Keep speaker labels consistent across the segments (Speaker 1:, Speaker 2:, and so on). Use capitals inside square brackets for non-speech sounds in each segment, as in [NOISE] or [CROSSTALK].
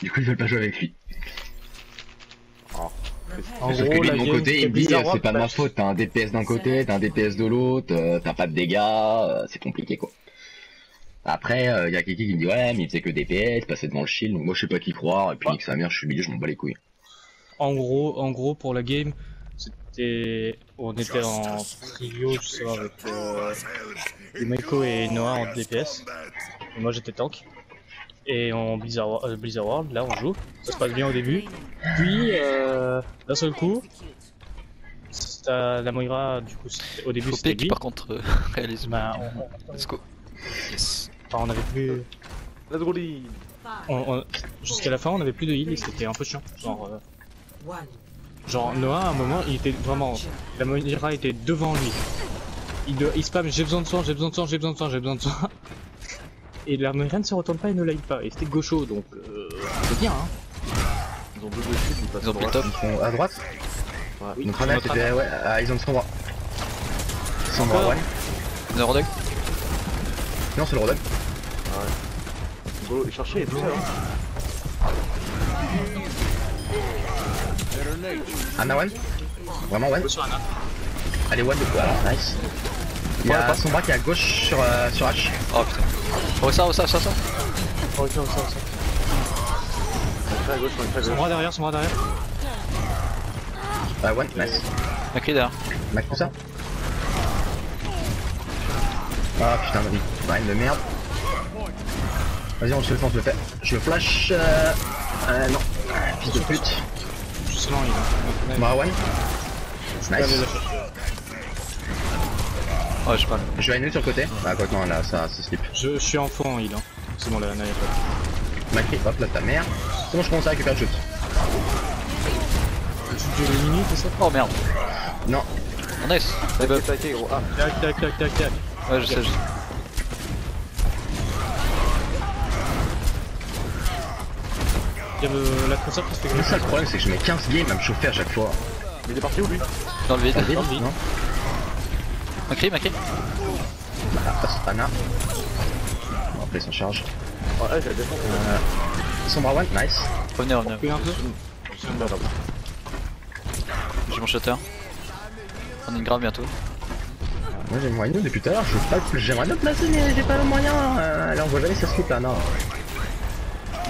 Speaker 1: Du coup, ils veulent pas jouer avec lui.
Speaker 2: En
Speaker 1: que
Speaker 2: gros,
Speaker 1: lui,
Speaker 2: la
Speaker 1: de mon côté, il me dit, euh, c'est pas de ma faute, t'as un DPS d'un côté, t'as un DPS de l'autre, euh, t'as pas de dégâts, euh, c'est compliqué quoi. Après, il y a quelqu'un qui me dit, ouais, mais il faisait que DPS, passait devant le shield, donc moi je sais pas qui croire, et puis nique sa mère, je suis milieu, je m'en bats les couilles.
Speaker 2: En gros, en gros, pour la game, c'était, on était en trio, je sais, avec euh, et Noah en DPS. Et moi j'étais tank. Et en Blizzard, euh, Blizzard World, là on joue. Ça se passe bien au début. Puis, euh, d'un seul coup, la Moira, du coup, au début c'était lui.
Speaker 3: par contre, euh, [LAUGHS] réalisme.
Speaker 2: Bah, on,
Speaker 3: Let's go. Yes.
Speaker 2: enfin, on avait plus. On- on- Jusqu'à la fin, on avait plus de heal et c'était un peu chiant. Genre, euh, genre Noah, à un moment, il était vraiment. La Moira était devant lui. Il, de- il spam, j'ai besoin de soin, j'ai besoin de soin, j'ai besoin de soin, j'ai besoin de soin. Et la Moira ne se retourne pas et ne l'aide pas. Et c'était gaucho, donc euh, c'est bien, hein.
Speaker 4: Ils ont shield, ils passent
Speaker 3: Ils ont pris le
Speaker 4: droite.
Speaker 3: top.
Speaker 1: Ils sont à droite
Speaker 4: Ouais.
Speaker 1: C'était, ouais, ils ont son bras. Son
Speaker 2: Encore
Speaker 1: ouais.
Speaker 3: Neurodog
Speaker 1: Non, c'est le rodon.
Speaker 4: Go, cherchez et tout ça. hein.
Speaker 1: Anna one Vraiment one. Allez, one de voilà, nice. Il y
Speaker 3: Ouais,
Speaker 1: a
Speaker 3: pas.
Speaker 1: son bras qui est à gauche sur, euh, sur H.
Speaker 3: Oh putain. Oh ça, oh ça, ça, ça.
Speaker 2: Oh, ça, ça, ça.
Speaker 4: À gauche, à
Speaker 2: Son bras derrière, son bras derrière.
Speaker 1: Ah, one, nice.
Speaker 3: Macri derrière.
Speaker 1: Mac tout ça Ah putain de Ryan de merde. Vas-y on se le fait, on se le fait. Je flash euh... euh non. Fils de pute.
Speaker 2: Justement, il a.
Speaker 1: Mara one.
Speaker 2: Allez,
Speaker 1: Nice.
Speaker 3: Ouais, je pas.
Speaker 1: Je vais à une sur le côté. Ah quoi non là ça se slip.
Speaker 2: Je, je suis en fond en heal, hein. C'est bon, la Anna est pas.
Speaker 1: Macri, hop là ta mère. C'est bon je commence à récupérer le shoot.
Speaker 2: Tu veux minutes, c'est ça
Speaker 3: Oh merde.
Speaker 1: Non.
Speaker 3: Oh, nice. Buffs.
Speaker 4: Taquez, gros. Ah,
Speaker 2: Tac, tac, tac, tac, tac.
Speaker 3: Ouais, je sais, je sais.
Speaker 2: Il y a le- la console qui se fait
Speaker 1: Le
Speaker 2: griller.
Speaker 1: seul problème c'est que je mets 15 games à me chauffer à chaque fois.
Speaker 4: mais il est parti où lui?
Speaker 3: Dans le vide.
Speaker 2: Dans le vide.
Speaker 1: non
Speaker 3: Macri, Macri.
Speaker 1: Bah passe Anna. Bon, après il s'en charge.
Speaker 4: Oh, ouais, j'ai la défense.
Speaker 1: Euh... Son bras one, nice.
Speaker 3: Revenez, revenez.
Speaker 2: Fais un peu.
Speaker 3: J'ai mon shutter. On est grave bientôt.
Speaker 1: Moi j'ai le moyen depuis tout à l'heure, je veux pas- j'aimerais le placer mais j'ai pas le moyen. Euh, allez on voit jamais ça se là, non.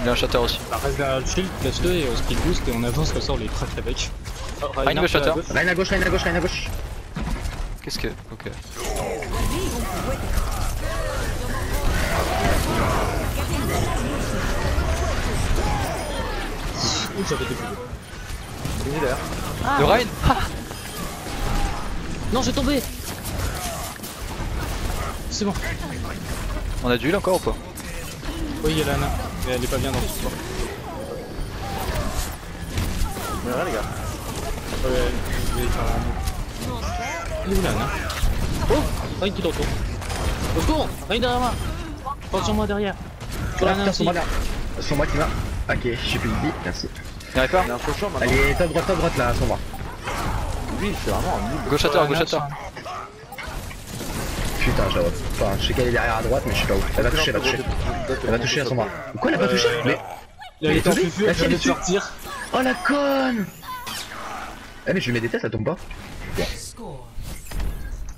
Speaker 3: Il a un shutter aussi.
Speaker 2: Bah, reste derrière le shield, laisse-le et on speed boost et on avance comme ça, on les traque avec.
Speaker 3: Une
Speaker 2: Reinhardt,
Speaker 3: gauche
Speaker 2: gauche.
Speaker 1: Line à gauche, line à gauche, line à gauche.
Speaker 3: Qu'est-ce que. Ok.
Speaker 2: Ouh, j'avais découvert.
Speaker 4: Fini derrière.
Speaker 3: Le Ryan Ah
Speaker 2: Non, j'ai tombé C'est bon.
Speaker 3: On a du heal encore ou pas?
Speaker 2: Oui, il y a la. Mais elle est pas bien dans ce sport.
Speaker 4: Mais rien, les gars.
Speaker 2: Ouais, je vais faire un move. Elle est où la Anna Oh Reine qui t'entoure. Au secours Reine derrière moi Attention moi derrière Sur la
Speaker 1: Ah, son bras là. Son bras qui va. Ok, j'ai plus de vie, merci.
Speaker 3: Il
Speaker 4: est un peu chiant maintenant.
Speaker 1: Allez, top droite, top droite là, son bras.
Speaker 4: Lui, c'est vraiment un noob.
Speaker 3: Gauche à terre, gauche à terre.
Speaker 1: Putain, je vois. Enfin, je sais qu'elle est derrière à droite, mais je sais pas où. Elle va toucher, elle va toucher. Elle va toucher à son bras. Quoi, elle a pas touché Mais.
Speaker 2: Il avait
Speaker 1: Mais
Speaker 2: tenté
Speaker 1: oui,
Speaker 2: fufu,
Speaker 1: la
Speaker 2: elle vient de
Speaker 1: dessus.
Speaker 2: sortir.
Speaker 1: Oh la conne Eh, mais je lui mets des tests, ça tombe pas.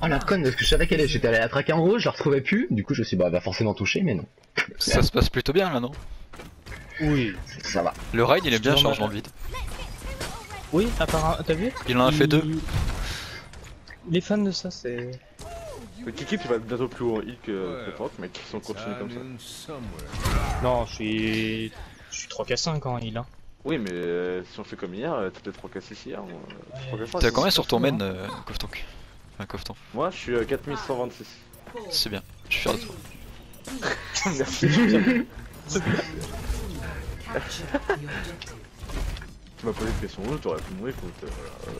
Speaker 1: Oh la conne, parce que je savais qu'elle est. J'étais allé la traquer en rouge, je la retrouvais plus. Du coup, je me suis dit, bah, elle va forcément toucher, mais non.
Speaker 3: Ça se passe plutôt bien là, non?
Speaker 2: Oui.
Speaker 1: Ça va.
Speaker 3: Le Ryan il est bien changement de vide.
Speaker 2: Oui, apparemment, t'as vu?
Speaker 3: Il en a fait deux.
Speaker 2: Les fans de ça, c'est...
Speaker 4: Le Kiki, tu vas être bientôt plus haut en heal que que Tank, mais qui sont continués comme ça.
Speaker 2: Non, je suis... Je suis 3K5 en heal, hein.
Speaker 4: Oui, mais euh, si on fait comme hier, euh, t'étais 3 casses ici hier. moi, euh, 3 casses
Speaker 3: T'as combien sur ton main, euh, Koftank?
Speaker 4: Moi, je suis à 4126.
Speaker 3: C'est bien. Je suis fier de toi. [LAUGHS]
Speaker 4: Merci. Tu m'as posé une question, oui, t'aurais pu mourir, écoute. Euh, euh...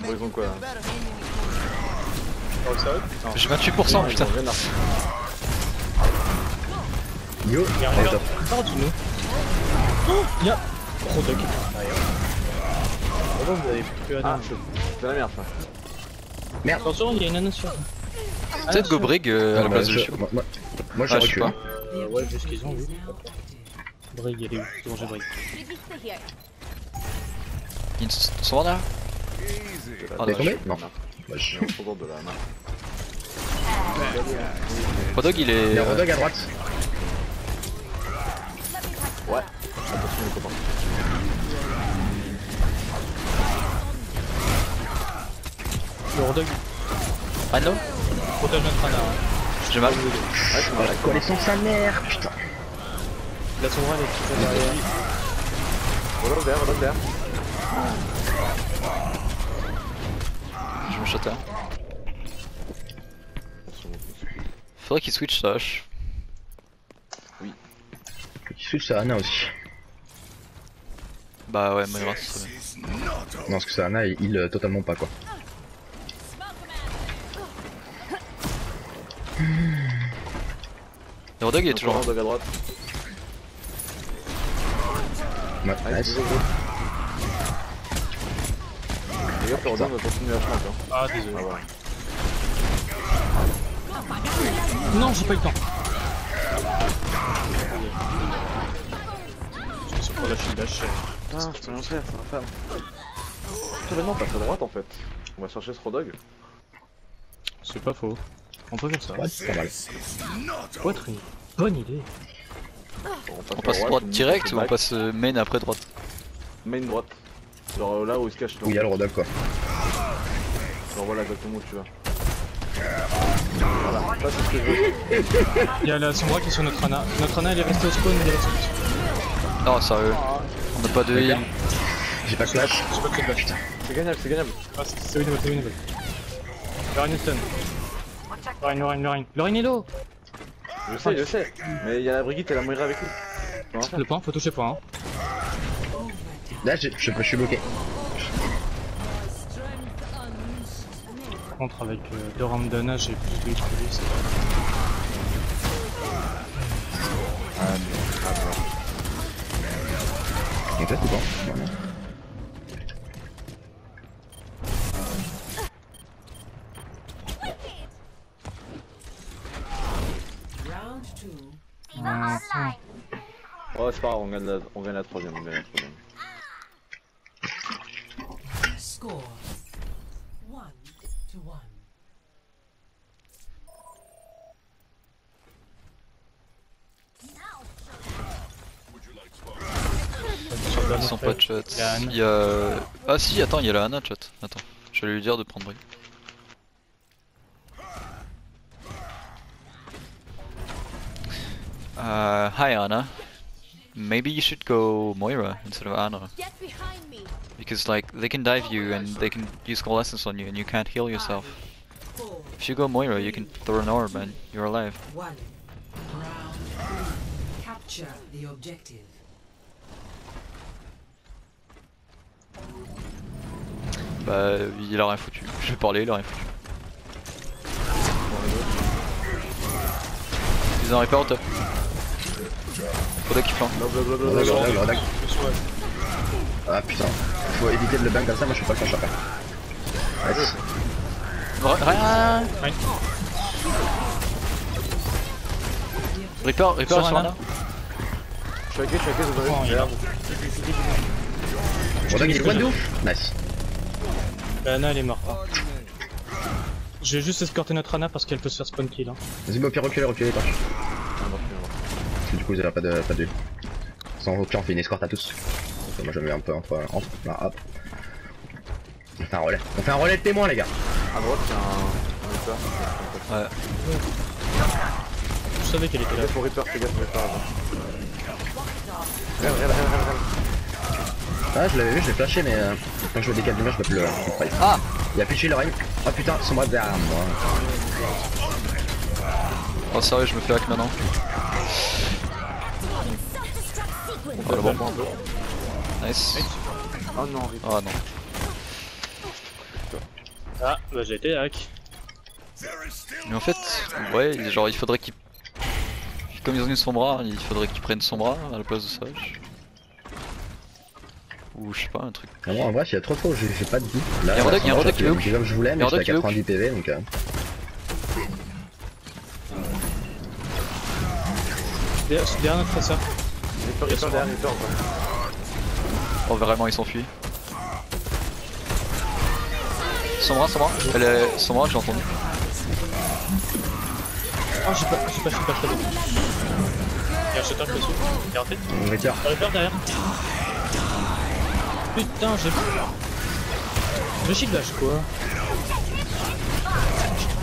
Speaker 4: Bon, ils ont quoi hein
Speaker 2: Oh, sérieux?
Speaker 3: J'ai 28%,
Speaker 4: Ils
Speaker 3: putain.
Speaker 4: ont rien à-
Speaker 1: Yo,
Speaker 2: Y'a
Speaker 1: top.
Speaker 2: Par nous. Oh Y'a... Pourquoi vous avez plus
Speaker 4: Ah,
Speaker 2: Anna
Speaker 4: c'est la merde ça.
Speaker 2: Attention, il y a une sur...
Speaker 3: Peut-être Go Brig euh, à la place
Speaker 1: bah,
Speaker 3: de
Speaker 1: je-. Moi, moi, moi, je
Speaker 3: Ah, je
Speaker 1: recule.
Speaker 3: pas.
Speaker 2: Ouais, juste qu'ils ont vu. Brig, il est où? C'est bon, j'ai Brig.
Speaker 3: Il y a là Ah,
Speaker 1: tombé? Non. Wesh.
Speaker 4: J'ai un trop de la main.
Speaker 3: Rodog il
Speaker 1: Il
Speaker 3: est.
Speaker 1: y a
Speaker 3: euh,
Speaker 1: Rodog à droite.
Speaker 4: Ouais. Attention les copains.
Speaker 2: Le Rodog,
Speaker 3: Rhino
Speaker 2: protège notre Ana. Hein.
Speaker 3: J'ai mal.
Speaker 4: Ouais, c'est mal.
Speaker 1: La collection de sa mère, putain.
Speaker 2: Il a son bras, il est tout à derrière.
Speaker 4: Voilà derrière, voilà derrière.
Speaker 3: Je me shatter.
Speaker 4: Attention,
Speaker 3: Faudrait qu'il switch ça. je-
Speaker 1: Faut qu'il switch sa Ana aussi.
Speaker 3: Bah ouais, ça serait bien.
Speaker 1: Non, parce que sa Ana, il heal euh, totalement pas quoi.
Speaker 3: Rodog il est toujours là.
Speaker 4: Rodog à droite. Les gars, le Rodog va continuer à champ.
Speaker 2: Ah,
Speaker 4: Ah
Speaker 2: désolé.
Speaker 4: voilà.
Speaker 2: Non, j'ai pas eu le temps. Je me suis pas lâché le dash.
Speaker 4: Putain, je peux rien faire, ça va faire. Putain, mais non, passe à droite en fait. On va chercher ce Rodog.
Speaker 2: C'est pas faux. On peut faire ça.
Speaker 1: Ouais, c'est pas mal.
Speaker 2: Une bonne idée.
Speaker 3: On passe droite direct ou on passe euh, main après droite
Speaker 4: Main droite. Genre euh, là où il se cache.
Speaker 1: Où il y a le Rodog quoi.
Speaker 4: Genre voilà exactement où tu vas. Voilà, ça c'est ce que je veux.
Speaker 2: Il y a la Sombra qui est sur notre Ana. Notre Ana, elle est restée au spawn, il est resté au spawn.
Speaker 3: Non, sérieux. On n'a pas de heal.
Speaker 1: J'ai pas de flash.
Speaker 2: J'ai pas de dash.
Speaker 4: C'est gagnable, c'est gagnable.
Speaker 2: Ah, c'est winnable, c'est winnable. Lorraine est stun. Lorraine, Lorraine, Lorraine. Lorraine est low
Speaker 4: Je sais, je sais. Mais il y a la Brigitte et la Moira avec faire.
Speaker 2: Le point, faut toucher point. Hein.
Speaker 1: Là, j'ai- je, je suis bloqué.
Speaker 2: Par contre, avec euh, deux rounds d'Ana, j'ai plus de XP. c'est pas-
Speaker 1: En fait, c'est bon.
Speaker 4: Ouais, c'est pas grave, on gagne la, on gagne la troisième. On gagne la troisième.
Speaker 5: Score one to one.
Speaker 3: Pas de chat.
Speaker 2: il y a.
Speaker 3: Ah si, attends, il y a la Hana chat. Attends, je vais lui dire de prendre Brig. Uh, hi Anna. Maybe you should go Moira instead of Anna.
Speaker 6: Get behind me.
Speaker 3: Because like they can dive you and they can use coalescence on you and you can't heal yourself. If you go Moira you can throw an orb and you're alive.
Speaker 5: one. Round. Capture the objective.
Speaker 3: Bah il a rien foutu. Je vais parler, il a rien foutu. Ils ont repair au top. Flanque.
Speaker 1: Rodog. Ah putain. Faut éviter de le ban comme ça, moi je fais pas le flash après. Nice.
Speaker 3: Rien. Reaper, Reaper
Speaker 2: Sur. Ana
Speaker 4: Je suis hacké, je suis hacké, vous
Speaker 2: Oh, il est là.
Speaker 1: Rodog, il est loin de ouf. Nice.
Speaker 2: La Ana, elle est morte. hein. Je vais juste escorter notre Ana parce qu'elle peut se faire spawn kill. Hein.
Speaker 1: Vas-y, mais au pire, reculez, reculez, toi. Du coup, vous avez pas de, pas de. Sans au pire, on fait une escorte à tous. Donc, moi, je me mets un peu entre. entre là, hop. On fait un relais. On fait un relais de témoins, les gars.
Speaker 4: À droite, il y a un. un Reaper.
Speaker 3: Ouais.
Speaker 2: Je savais qu'elle était là.
Speaker 4: au Reaper, fais gaffe Reaper avant. Regarde, regarde, regarde, regarde, regarde.
Speaker 1: Ah, je l'avais vu, je l'ai flashé, mais euh, quand je vois des 4 lumières, je peux plus le.
Speaker 3: Ah
Speaker 1: Il a pitché l'oreille. Oh putain, c'est moi derrière moi.
Speaker 3: Oh sérieux, je me fais hack maintenant. Oh le bon. Nice.
Speaker 4: Oh non.
Speaker 3: Oh non.
Speaker 2: Ah, bah j'ai été hack.
Speaker 3: Mais en fait, ouais, genre il faudrait qu'ils. Comme ils ont eu son bras, il faudrait qu'ils prennent son bras à la place de Sage. Ou je sais pas, un truc.
Speaker 1: Non, moi, en vrai, s'il y a trop trop, j'ai pas de vie. Là,
Speaker 3: Y'a un Rodog,
Speaker 1: ça
Speaker 3: y'a un Rodog qui est hook.
Speaker 1: je voulais, mais j'étais à
Speaker 3: Rodog qui est
Speaker 1: 90 PV donc. Euh...
Speaker 2: Notre traceur.
Speaker 4: Ils derrière, ils dorment.
Speaker 3: Oh, vraiment, ils s'enfuient. Sombra, Sombra, elle est... Sombra, j'ai entendu.
Speaker 2: Oh, j'ai pas, j'ai pas, j'ai pas, j'ai pas. Il y a un shutter dessous, regardez.
Speaker 1: On va
Speaker 2: dire. Reaper derrière. Putain, j'ai. Je shield lâche quoi.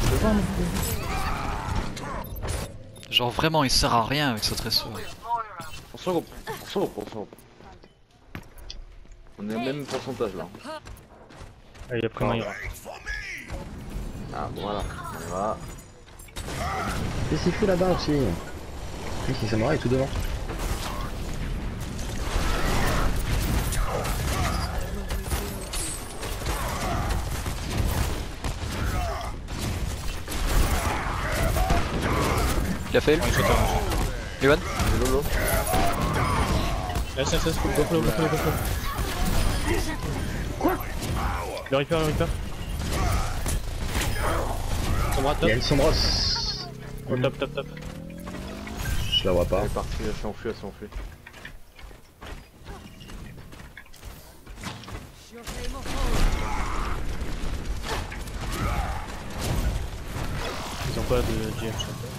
Speaker 2: Je le vois mon coup.
Speaker 3: Genre vraiment, il sert à rien avec ce tresseur.
Speaker 4: On est au même pourcentage là.
Speaker 2: Allez, après on ira.
Speaker 4: Ah, voilà, on va.
Speaker 1: Et c'est fou là-bas aussi. Oui, c'est Samurai tout devant.
Speaker 3: Il a fait
Speaker 2: Laisse, laisse, laisse, go flow, go flow, go flow. Quoi Le Reaper, le Reaper. Sombra
Speaker 1: Il
Speaker 2: top,
Speaker 1: y a une
Speaker 2: oh, top, top, top.
Speaker 1: Je la vois pas.
Speaker 4: Elle est partie, elle s'est enfuie, elle s'est enfuie.
Speaker 2: Ils ont pas de GF shutter.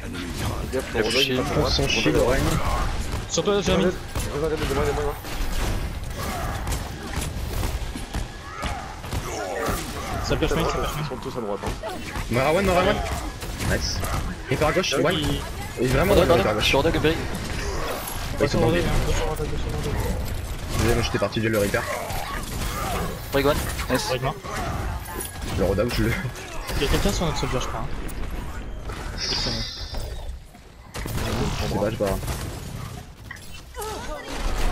Speaker 4: Fais gaffe,
Speaker 3: Il a
Speaker 4: le
Speaker 3: touché.
Speaker 4: Rodog, il passe à
Speaker 1: On
Speaker 4: droite.
Speaker 1: s'en
Speaker 4: Rodog
Speaker 1: chie
Speaker 4: à droite.
Speaker 1: l'oreille.
Speaker 2: Sur toi, Jérémy
Speaker 4: Regarde, regarde.
Speaker 2: Ça ça
Speaker 4: Ils sont tous à droite. Hein.
Speaker 1: Marawan, Marawan. Nice. Et par à gauche, ouais.
Speaker 2: Il-
Speaker 1: Et vraiment,
Speaker 3: Berry.
Speaker 2: Hein, sur Rodog, sur Rodog.
Speaker 1: Désolé, mais j'étais parti de le Reaper.
Speaker 3: Brigwan, nice.
Speaker 2: Avec moi.
Speaker 1: Le Rodog, je le.
Speaker 2: Il y a quelqu'un sur notre soldier, je crois. Hein.
Speaker 1: Je sais pas, je pas.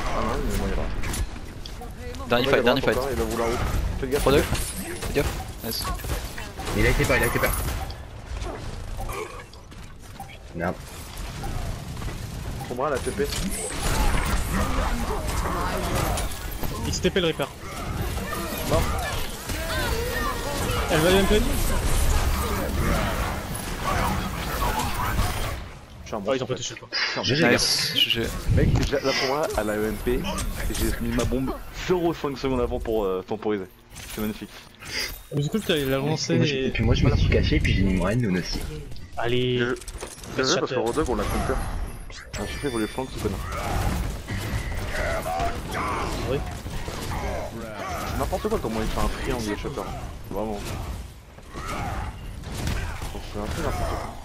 Speaker 4: Ah non, mais il ira.
Speaker 3: Dernier fight,
Speaker 4: il
Speaker 3: dernier fight.
Speaker 4: encore, Il va vouloir où Fais gaffe.
Speaker 3: Nice.
Speaker 1: Il a été pas, il a été pas. Merde.
Speaker 4: Son bras, la TP.
Speaker 2: Il se TP le Reaper. Mort. Elle va
Speaker 4: Je suis un bon.
Speaker 2: ils ont pas touché quoi.
Speaker 1: GG, gars.
Speaker 3: Nice. GG.
Speaker 4: Mec, j'ai- la Sombra, elle a EMP et j'ai mis ma bombe 0,5 secondes avant pour euh, temporiser. C'est magnifique.
Speaker 2: Mais du coup, la
Speaker 1: Et moi, puis moi, je me suis caché, puis j'ai mis mon N aussi.
Speaker 2: Allez.
Speaker 4: Je- C'est vrai parce que
Speaker 2: Shatter.
Speaker 4: Rodog, on l'a counter. À vaut les flancs, ce connard.
Speaker 2: Oui.
Speaker 4: C'est N'importe quoi comment il fait un triangle de Shatter. Vraiment. C'est un peu n'importe quoi.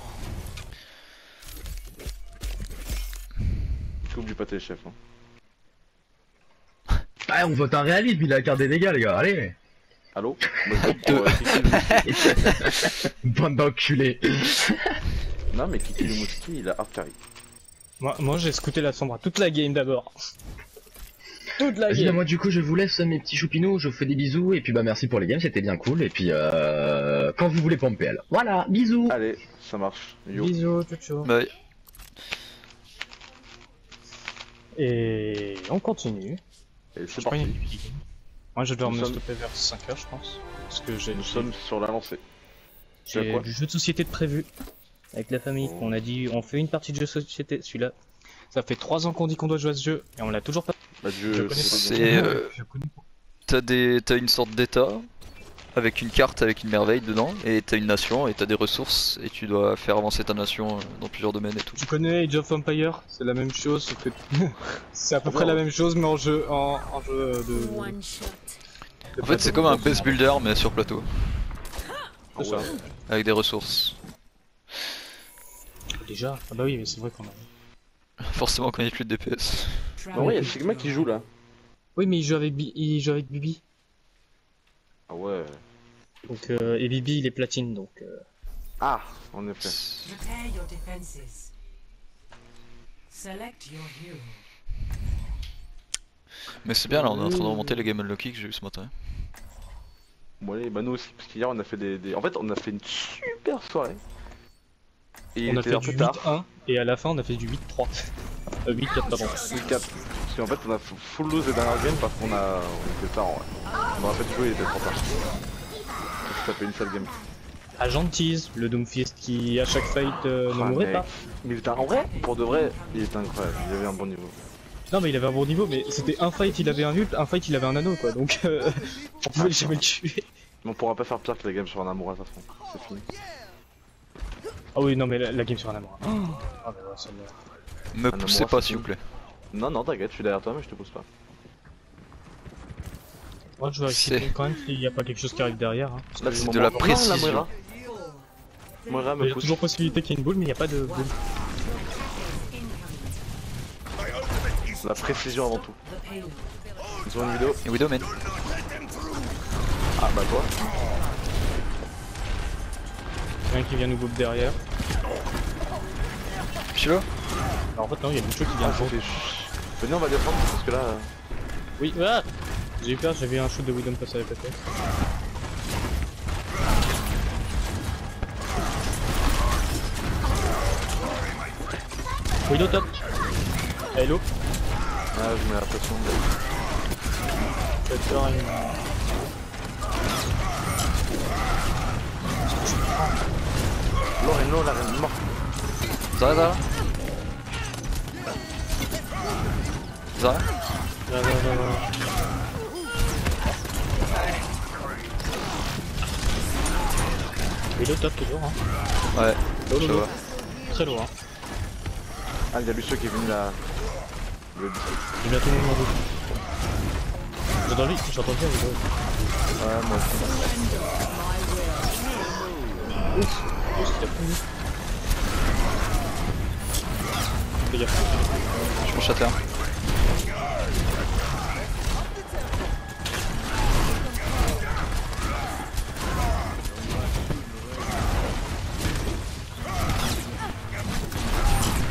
Speaker 4: Je coupe du pâté, chef. Hein. [LAUGHS]
Speaker 1: Ah, on vote un réalisme, il a la carte des dégâts, les gars, allez
Speaker 4: Allô [LAUGHS] [LAUGHS]
Speaker 1: Bande d'enculés.
Speaker 4: Non, mais Kiki le Moustiquaire, il a hard carry.
Speaker 2: Moi, moi j'ai scouté la sombre toute la game d'abord. Toute la game.
Speaker 1: moi du coup je vous laisse mes petits choupinous, je vous fais des bisous et puis bah merci pour les games, c'était bien cool et puis euh, quand vous voulez pomper elle. Voilà, bisous
Speaker 4: Allez, ça marche. Yo.
Speaker 2: Bisous, ciao, ciao.
Speaker 3: Bye.
Speaker 2: Et on continue.
Speaker 4: Et c'est
Speaker 2: Je
Speaker 4: parti.
Speaker 2: Moi je dois
Speaker 4: Nous
Speaker 2: me
Speaker 4: sommes-
Speaker 2: stopper vers 5h je pense. Parce que j'ai
Speaker 4: Nous sommes sur la lancée. As
Speaker 2: j'ai
Speaker 4: quoi
Speaker 2: du jeu de société de prévu. Avec la famille.
Speaker 4: Oh.
Speaker 2: On a dit on fait une partie de jeu de société, celui-là. Ça fait 3 ans qu'on dit qu'on doit jouer à ce jeu et on l'a toujours pas.
Speaker 4: Bah, Dieu,
Speaker 2: Je connais
Speaker 4: c'est-
Speaker 3: euh,
Speaker 2: Je connais pas.
Speaker 3: T'as des, t'as une sorte d'état avec une carte avec une merveille dedans et t'as une nation et t'as des ressources et tu dois faire avancer ta nation euh, dans plusieurs domaines et tout.
Speaker 2: Tu connais Age of Empire C'est la même chose, sauf que- [LAUGHS] c'est à peu
Speaker 4: Ah
Speaker 2: près la même chose mais en jeu, en, en jeu de...
Speaker 6: One shot.
Speaker 3: En fait, c'est comme un base builder mais sur plateau
Speaker 4: Ah
Speaker 2: C'est ça.
Speaker 4: ouais.
Speaker 3: avec des ressources.
Speaker 2: Déjà? Ah bah oui, mais c'est vrai qu'on a...
Speaker 3: Forcément quand il y a plus de DPS.
Speaker 4: Bah ouais, il y a Sigma qui joue là.
Speaker 2: Oui mais il joue avec, Bi- il joue avec Bibi.
Speaker 4: Ah ouais.
Speaker 2: Donc, euh, et Bibi il est platine donc... euh,
Speaker 4: Ah, en effet.
Speaker 5: Prepare your defenses. Select your hero.
Speaker 3: Mais c'est bien là, on est en train de remonter les game unlucky que j'ai eu ce matin.
Speaker 4: Bon allez, bah nous aussi, parce qu'hier on a fait des, des- En fait, on a fait une super soirée. Et
Speaker 2: on a fait
Speaker 4: un peu
Speaker 2: du
Speaker 4: tard.
Speaker 2: 8-1 et à la fin on a fait du 8-3. [LAUGHS] euh, 8-4 pardon.
Speaker 4: 4 Parce qu'en fait, on a full lose les dernières games parce qu'on a. On était tard en vrai. On aurait fait jouer, il était trop tard. S'est tapé une seule game.
Speaker 2: Agentise, le Doomfist qui à chaque fight euh, ne
Speaker 4: Ah,
Speaker 2: mourait
Speaker 4: mec.
Speaker 2: pas.
Speaker 4: Mais il était- en vrai, pour de vrai, il était incroyable. Il avait un bon niveau.
Speaker 2: Non mais il avait un bon niveau, mais c'était un fight il avait un ult, un fight il avait un anneau quoi, donc euh, [LAUGHS] on pouvait jamais le tuer.
Speaker 4: Mais on pourra pas faire pire que la game sur un amour à toute façon. C'est fini.
Speaker 2: Ah oui non mais la, la game sur un amour. Ah mais ouais, celle-là.
Speaker 3: Me
Speaker 4: non,
Speaker 3: poussez pas s'il vous plaît.
Speaker 4: Non, non, t'inquiète, je suis derrière toi, mais je te pousse pas.
Speaker 2: Moi je vérifie quand même s'il n'y a pas quelque chose qui arrive derrière. Hein.
Speaker 4: Là,
Speaker 3: C'est de la
Speaker 4: Non,
Speaker 3: précision.
Speaker 4: Moira. Moira
Speaker 2: Il
Speaker 4: me
Speaker 2: y a
Speaker 4: pousse.
Speaker 2: toujours possibilité qu'il y ait une boule mais il n'y a pas de boule.
Speaker 4: La précision avant tout. Ils ont une vidéo.
Speaker 3: Et Widow, man.
Speaker 4: Ah bah toi.
Speaker 2: Il y en a un qui vient nous bouffer derrière.
Speaker 3: Je suis là
Speaker 2: Alors en fait non il y a une chose qui vient
Speaker 4: Ah,
Speaker 2: de.
Speaker 4: Venez, on va défendre parce que là. euh,
Speaker 2: Oui, ah J'ai eu peur, j'ai vu un shoot de Widom passer avec la tête. Widow top Hello
Speaker 4: Ah, je mets la pression.
Speaker 2: Faites peur à une-
Speaker 4: Lorraine, non, la reine morte.
Speaker 3: Zara, Zara Zara
Speaker 2: Là, là, là, là. Widow top toujours hein.
Speaker 3: Ouais,
Speaker 2: Low, low, low. Très loin.
Speaker 4: Ah, il y a Lucio qui est venu là. Le...
Speaker 2: J'ai bien tout le monde en route. J'entends lui, j'entends bien Widow.
Speaker 4: Ouais, moi aussi.
Speaker 2: Ouf, ouf, c'est pris. Fais gaffe.
Speaker 3: Je suis chatter.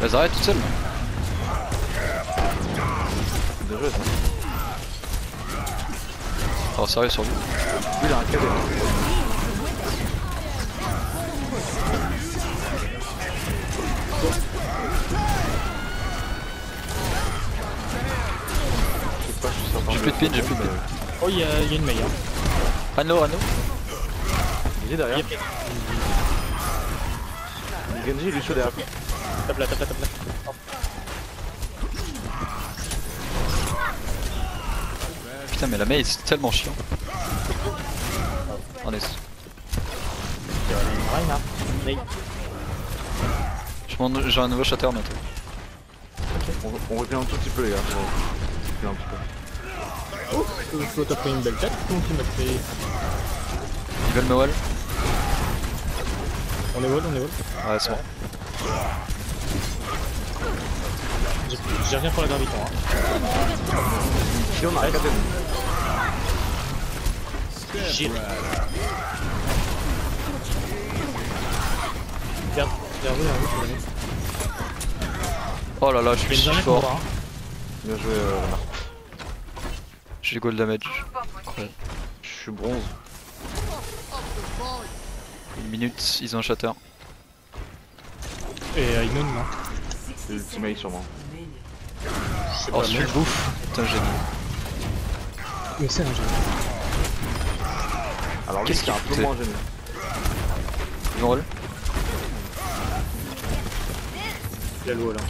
Speaker 3: La Zara est toute seule
Speaker 4: Bien joué ça.
Speaker 3: Oh sérieux sur lui
Speaker 4: Lui, il a un cadet. Je sais pas, je suis certain
Speaker 3: J'ai
Speaker 4: de-
Speaker 3: plus de pin, j'ai plus de pin.
Speaker 2: Oh, il y, a il y a une maille. Hein.
Speaker 3: Rano, Rano
Speaker 4: Il est derrière. Genji, Lucio derrière.
Speaker 2: Tape là, tape là, tape là.
Speaker 3: Putain mais la mail c'est tellement chiant. On est... J'ai un nouveau shatter bientôt.
Speaker 4: On, on revient un tout petit peu, les gars. On revient un petit peu.
Speaker 2: Ouf, t'as pris une belle tête, ton team a pris.
Speaker 3: Ils veulent me wall
Speaker 2: On est wall, on est wall.
Speaker 3: Ouais c'est bon.
Speaker 2: J'ai rien pour la graviton. Hein.
Speaker 4: Si on a un cadet.
Speaker 2: Shit. Regarde, regarde, regarde, regarde.
Speaker 3: Oh là là, je suis fort.
Speaker 2: combat. Hein.
Speaker 4: Bien joué, euh.
Speaker 3: J'ai gold damage. Incroyable.
Speaker 4: Je suis bronze.
Speaker 3: Une minute, ils ont un shatter.
Speaker 2: Et euh, Inon, non.
Speaker 4: C'est l'ultimate sûrement.
Speaker 3: Oh, je suis le bouffe. Putain, génie.
Speaker 2: Mais c'est un jeu.
Speaker 4: Alors lui,
Speaker 3: Qu'est-ce
Speaker 4: c'est un
Speaker 3: qu'il
Speaker 4: peu moins gêné.
Speaker 3: Ils vont roll
Speaker 2: Il a le wall. Hein.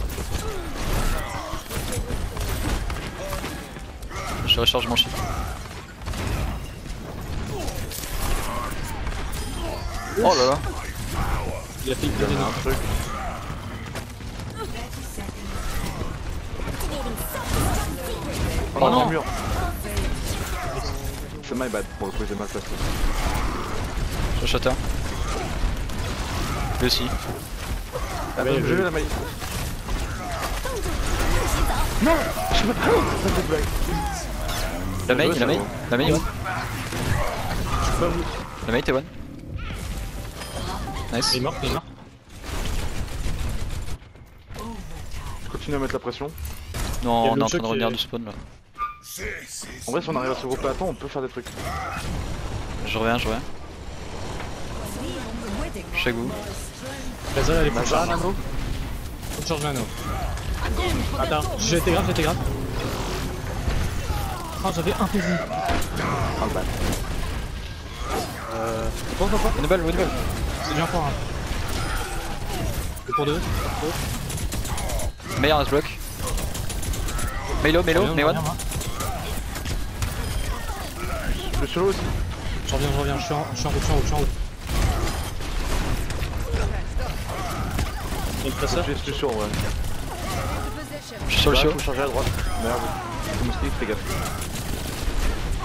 Speaker 3: Je recharge mon shield. Oh là là
Speaker 2: Il a fait une
Speaker 4: Il y en a un truc.
Speaker 3: Oh non.
Speaker 4: mur. C'est my bad pour le coup, j'ai mal placé.
Speaker 3: Je shatter. Lui aussi.
Speaker 4: Ah bah,
Speaker 2: Ouais,
Speaker 4: j'ai
Speaker 2: le-
Speaker 4: vu la maille. Non Je me trompe Ça fait blague.
Speaker 3: La main, la main,
Speaker 4: ouais.
Speaker 3: la main,
Speaker 2: vous.
Speaker 3: La main, t'es one.
Speaker 2: Il est
Speaker 3: Nice.
Speaker 2: mort, il est mort.
Speaker 4: Je continue à mettre la pression.
Speaker 3: Non, on est en train de revenir
Speaker 2: est-
Speaker 3: du spawn là.
Speaker 4: En vrai, si on arrive à se regrouper à temps, on peut faire des trucs.
Speaker 3: Je reviens, je reviens. Avec vous.
Speaker 2: Lazare, elle est charge.
Speaker 4: Nano
Speaker 2: Faut charger nano. Attends, j'ai été grave, j'ai été grave. Oh, j'avais un PV.
Speaker 4: Ah bah.
Speaker 2: Euh. Bon, bon, bon.
Speaker 3: Une balle, une balle.
Speaker 2: C'est bien fort. Hein. C'est pour deux.
Speaker 3: Meilleur bloc. Melo, Melo,
Speaker 2: Je reviens,
Speaker 4: suis solo aussi.
Speaker 2: Je reviens, je reviens, je suis en, je suis en route, je suis en route, je suis en route. Il y a une
Speaker 4: Je
Speaker 2: presseur.
Speaker 4: suis- je suis sûr, ouais.
Speaker 3: Je suis sur le show.
Speaker 4: faut charger à droite. Merde. Faut mousquer, fais gaffe.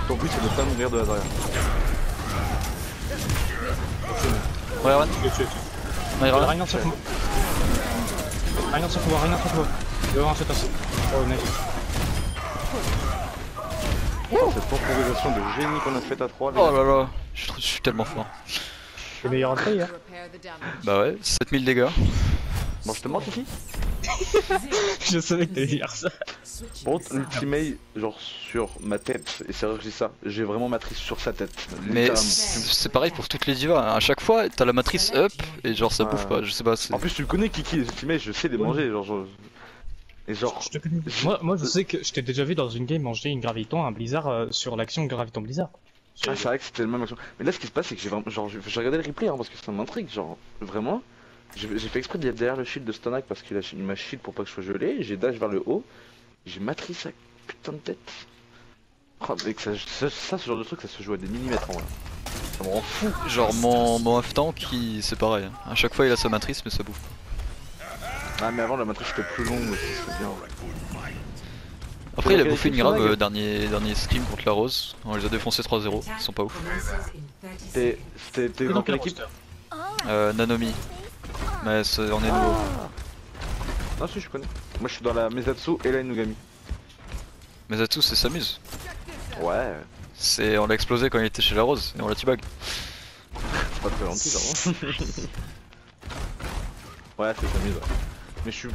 Speaker 4: Ton but c'est de pas mourir de la derrière.
Speaker 3: Ouais, Wan.
Speaker 2: Je l'ai tué, tué.
Speaker 3: Myra.
Speaker 2: Reinhardt sur moi. Reinhardt sur moi, Reinhardt sur moi. Il va avoir un aussi. Oh, nice.
Speaker 4: Cette temporisation de génie qu'on a faite à 3
Speaker 3: Oh là là, je, je suis tellement fort.
Speaker 2: Le meilleur entrée hier.
Speaker 3: Bah ouais, 7000 dégâts.
Speaker 4: Bon, je te mens, [LAUGHS] Kiki
Speaker 2: Je savais que t'allais dire ça.
Speaker 4: Contre, l'ultimate, genre sur ma tête, et c'est vrai que je dis ça, j'ai vraiment matrice sur sa tête.
Speaker 3: Mais c'est pareil pour toutes les divas. À chaque fois, t'as la matrice up et genre ça
Speaker 4: Ouais.
Speaker 3: bouffe pas. Je sais pas. c'est-
Speaker 4: En plus, tu le connais, Kiki, les ultimates, je sais les manger, genre. genre- Et genre.
Speaker 2: Je te connais. Moi, moi, je sais que je t'ai déjà vu dans une game manger une graviton, un blizzard euh, sur l'action graviton blizzard.
Speaker 4: Ah, c'est vrai que c'était le même action. Mais là, ce qui se passe, c'est que j'ai vraiment. Genre, j'ai regardé le replay hein, parce que ça m'intrigue. Genre, vraiment. J'ai fait exprès d'être derrière le shield de Stonak parce qu'il a m'a shield pour pas que je sois gelé. J'ai dash vers le haut. J'ai matrice sa putain de tête. Oh, mec, ça, ça, ça, ce genre de truc, ça se joue à des millimètres en vrai. Ça me rend fou.
Speaker 3: Genre mon, mon half-tank, qui- c'est pareil. hein. À chaque fois, il a sa matrice, mais ça bouffe.
Speaker 4: Ah, mais avant, la matrice était plus longue aussi, c'est bien.
Speaker 3: Après, il a bouffé une grave euh, dernier, dernier scrim contre la Rose. On les a défoncés 3-0. Ils sont pas ouf.
Speaker 4: T'es dans quelle équipe
Speaker 3: Euh, Nanomi. Mais c'est- on est nouveau.
Speaker 4: Ah, si, je connais. Moi, je suis dans la Mezatsu et la Inugami.
Speaker 3: Mais Zatsu, c'est s'amuse.
Speaker 4: Ouais,
Speaker 3: C'est, on l'a explosé quand il était chez la Rose et on l'a t-bag. [LAUGHS]
Speaker 4: c'est pas très gentil, genre. [LAUGHS] ouais, c'est s'amuse, ouais. Mais je suis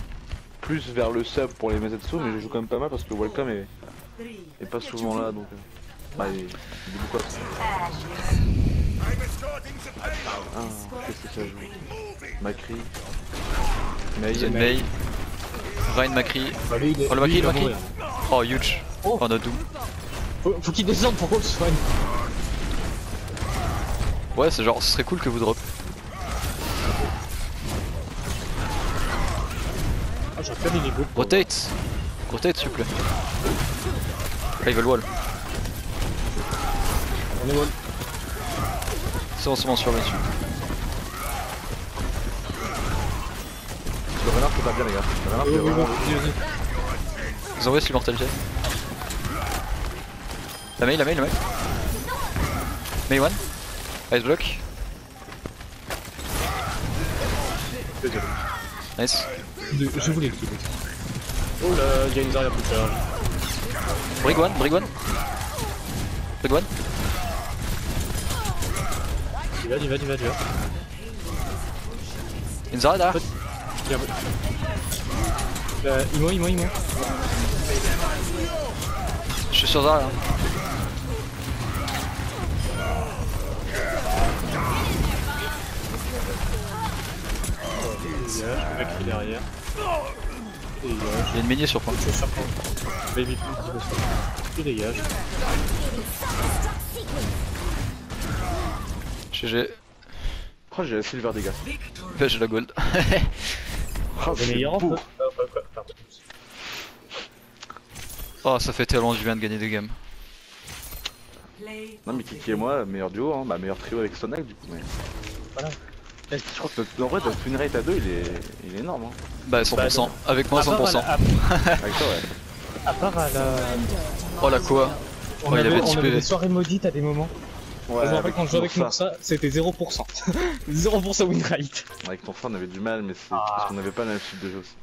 Speaker 4: plus vers le sub pour les Mezatsu, mais je joue quand même pas mal parce que Welcome est, est pas souvent là, donc. euh, Bah, il, il est beaucoup absent. Ah, qu'est-ce que ça joue? Macri. Mei,
Speaker 3: C'est Mei. Ryan Macri.
Speaker 2: Bah, lui, il est-
Speaker 3: Oh, le Macri,
Speaker 2: il
Speaker 3: le Macri. Oh, huge.
Speaker 2: Oh.
Speaker 3: Oh, notre Doom.
Speaker 2: Faut, faut qu'il descende pour qu'on soigne.
Speaker 3: Ouais, c'est genre, ce serait cool que vous drop. Rotate. Rotate, s'il vous plaît. Ah, il veut le wall.
Speaker 2: On est wall.
Speaker 3: C'est bon, c'est bon, sur dessus.
Speaker 4: Le renard, c'est pas bien, les gars. Le renard,
Speaker 2: oui,
Speaker 4: vraiment.
Speaker 2: vas-y.
Speaker 3: Vous envoyez l'immortalité. La mail, la mail, la mail. May one. Ice block. Nice.
Speaker 2: Je voulais le kill. Oh là, il y a une Zarya plus tard.
Speaker 3: Brig one, brig one. Brig one.
Speaker 2: Il va, il va, il va, il va.
Speaker 3: Une Zara derrière.
Speaker 2: A- Euh, Imo, Imo, Imo.
Speaker 3: Je suis sur Zara là.
Speaker 2: Dégage, Macri derrière.
Speaker 3: Il y a une mini sur point.
Speaker 2: Baby qui va se Tu dégages.
Speaker 3: GG.
Speaker 4: Oh, j'ai la silver.
Speaker 3: Bah, j'ai la gold. [LAUGHS]
Speaker 4: Oh,
Speaker 2: meilleur.
Speaker 3: Oh, ça fait tellement du bien de gagner des games.
Speaker 4: Non, mais Kiki et moi, meilleur duo, hein. bah meilleur trio avec Stonak du coup. Mais...
Speaker 2: Voilà.
Speaker 4: Eh, je crois que notre, en vrai, notre win rate à deux, il est, il est énorme. Hein.
Speaker 3: Bah, 100%. Avec moi,
Speaker 2: À part à
Speaker 3: 100%.
Speaker 2: la- à- [LAUGHS]
Speaker 4: Avec toi, ouais.
Speaker 2: À part à la.
Speaker 3: Oh, la quoi
Speaker 2: On,
Speaker 3: Oh, il
Speaker 2: avait, on avait des soirées maudites à des moments.
Speaker 4: Ouais,
Speaker 2: je me rappelle quand je jouais avec. Noursa, c'était 0%. 0% [LAUGHS] win rate.
Speaker 4: Avec ton frère, on avait du mal, mais c'est
Speaker 2: Ah.
Speaker 4: parce qu'on n'avait pas la même type de jeu aussi.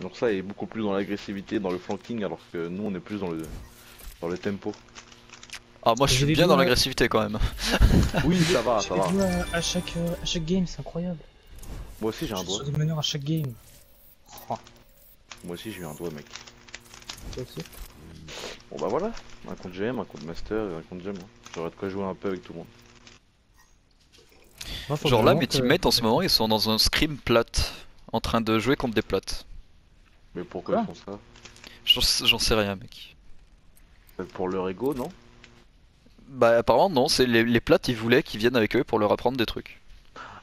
Speaker 4: Donc ça est beaucoup plus dans l'agressivité, dans le flanking, alors que nous on est plus dans le dans le tempo.
Speaker 3: Ah, moi, je suis bien dans l'agressivité quand même. [LAUGHS]
Speaker 4: Oui, ça va, ça va.
Speaker 2: à, à chaque, euh, à chaque game, c'est incroyable.
Speaker 4: Moi aussi j'ai un doigt.
Speaker 2: sur des meneurs à chaque game. Oh,
Speaker 4: Moi aussi j'ai eu un doigt, mec.
Speaker 2: toi aussi
Speaker 4: Bon bah voilà, un compte GM, un compte Master et un compte GM. hein. J'aurais de quoi jouer un peu avec tout le monde.
Speaker 3: Genre là, mes
Speaker 2: que-
Speaker 3: teammates en ce moment, ils sont dans un scrim plate. En train de jouer contre des plates.
Speaker 4: Mais pourquoi
Speaker 2: Quoi
Speaker 4: ils font ça?
Speaker 3: J'en sais rien, mec.
Speaker 4: Peut-être Pour leur ego, non?
Speaker 3: Bah apparemment non, c'est les, les plates ils voulaient qu'ils viennent avec eux pour leur apprendre des trucs.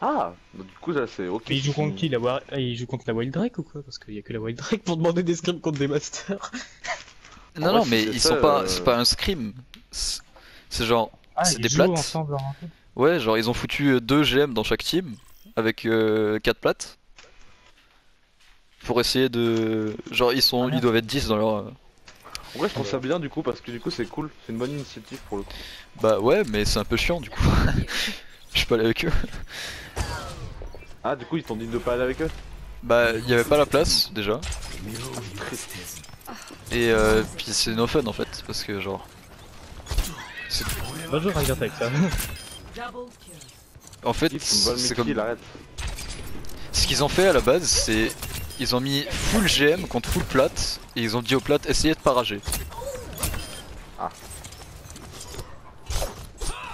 Speaker 4: Ah, donc du coup, là, c'est ok.
Speaker 2: Mais il joue contre qui la War... ah, Il joue contre la Wild Drake ou quoi? Parce qu'il y a que la Wild Drake pour demander des scrims contre des masters. [LAUGHS]
Speaker 3: Non non mais ils
Speaker 4: ça,
Speaker 3: sont pas,
Speaker 4: euh,
Speaker 3: c'est pas un scrim. C'est genre,
Speaker 2: Ah,
Speaker 3: C'est
Speaker 2: ils
Speaker 3: des
Speaker 2: jouent
Speaker 3: plates.
Speaker 2: ensemble en fait.
Speaker 3: ouais genre ils ont foutu euh, deux GM dans chaque team avec euh, quatre plates. Pour essayer de... Genre ils sont,
Speaker 2: Ah,
Speaker 3: ils doivent être 10 dans leur...
Speaker 4: En vrai, je trouve ça bien du coup, parce que du coup, c'est cool. C'est une bonne initiative pour le coup.
Speaker 3: Bah ouais mais c'est un peu chiant du coup. [LAUGHS] Je suis pas allé avec eux.
Speaker 4: Ah, du coup, ils t'ont dit de pas aller avec eux?
Speaker 3: Bah il y avait pas la place déjà. Et euh, puis c'est no fun en fait parce que genre...
Speaker 2: Bonjour, regarde avec ça.
Speaker 3: En fait c'est comme... Ce qu'ils ont fait à la base, c'est ils ont mis full GM contre full plate et ils ont dit aux plates essayez de pas rager.
Speaker 4: Ah.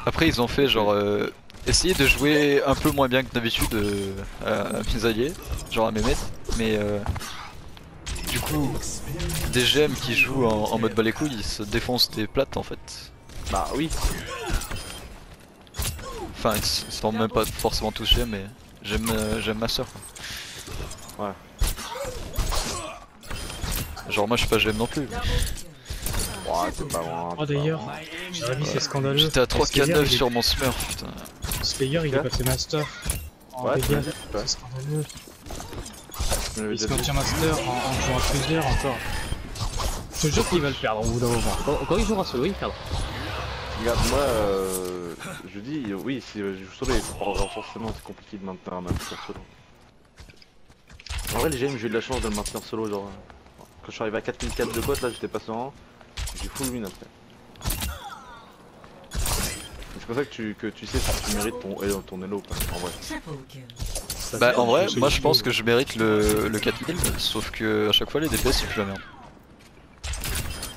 Speaker 3: Après ils ont fait genre euh, essayez de jouer un peu moins bien que d'habitude euh, à, à mes alliés, genre à Mehmet, mais euh, du coup des GM qui jouent en, en mode bas les couilles ils se défoncent des plates en fait.
Speaker 4: Bah oui.
Speaker 3: Enfin ils sont même pas forcément GM mais j'aime euh, ma soeur.
Speaker 4: Ouais.
Speaker 3: Genre moi je suis pas GM non plus.
Speaker 4: Ouais, c'est pas loin.
Speaker 2: Oh d'ailleurs, j'ai revu c'est scandaleux.
Speaker 3: J'étais à 3
Speaker 2: Slayer,
Speaker 3: K9
Speaker 2: il est-
Speaker 3: sur mon Smurf, putain.
Speaker 2: Slayer il est passé master. En
Speaker 4: Ouais, c'est-
Speaker 2: scandaleux. Il se contient master en, en jouant à plusieurs encore. Je te jure qu'il va le perdre au bout d'un moment. Quand, quand il jouera solo, il perdra.
Speaker 4: Regarde, moi, euh, je dis, oui, si je joue solo, avoir forcément c'est compliqué de maintenir un master solo. En vrai, les GM, j'ai eu de la chance de le maintenir solo, genre. Quand je suis arrivé à 4004 de boîte, là, j'étais pas serein. J'ai full win après. C'est pour ça que tu, que tu sais si tu mérites ton, elo- ton elo ou pas, en vrai.
Speaker 3: Bah en vrai, moi je pense que je mérite le, le 4000, sauf que à chaque fois les DPS c'est plus la merde.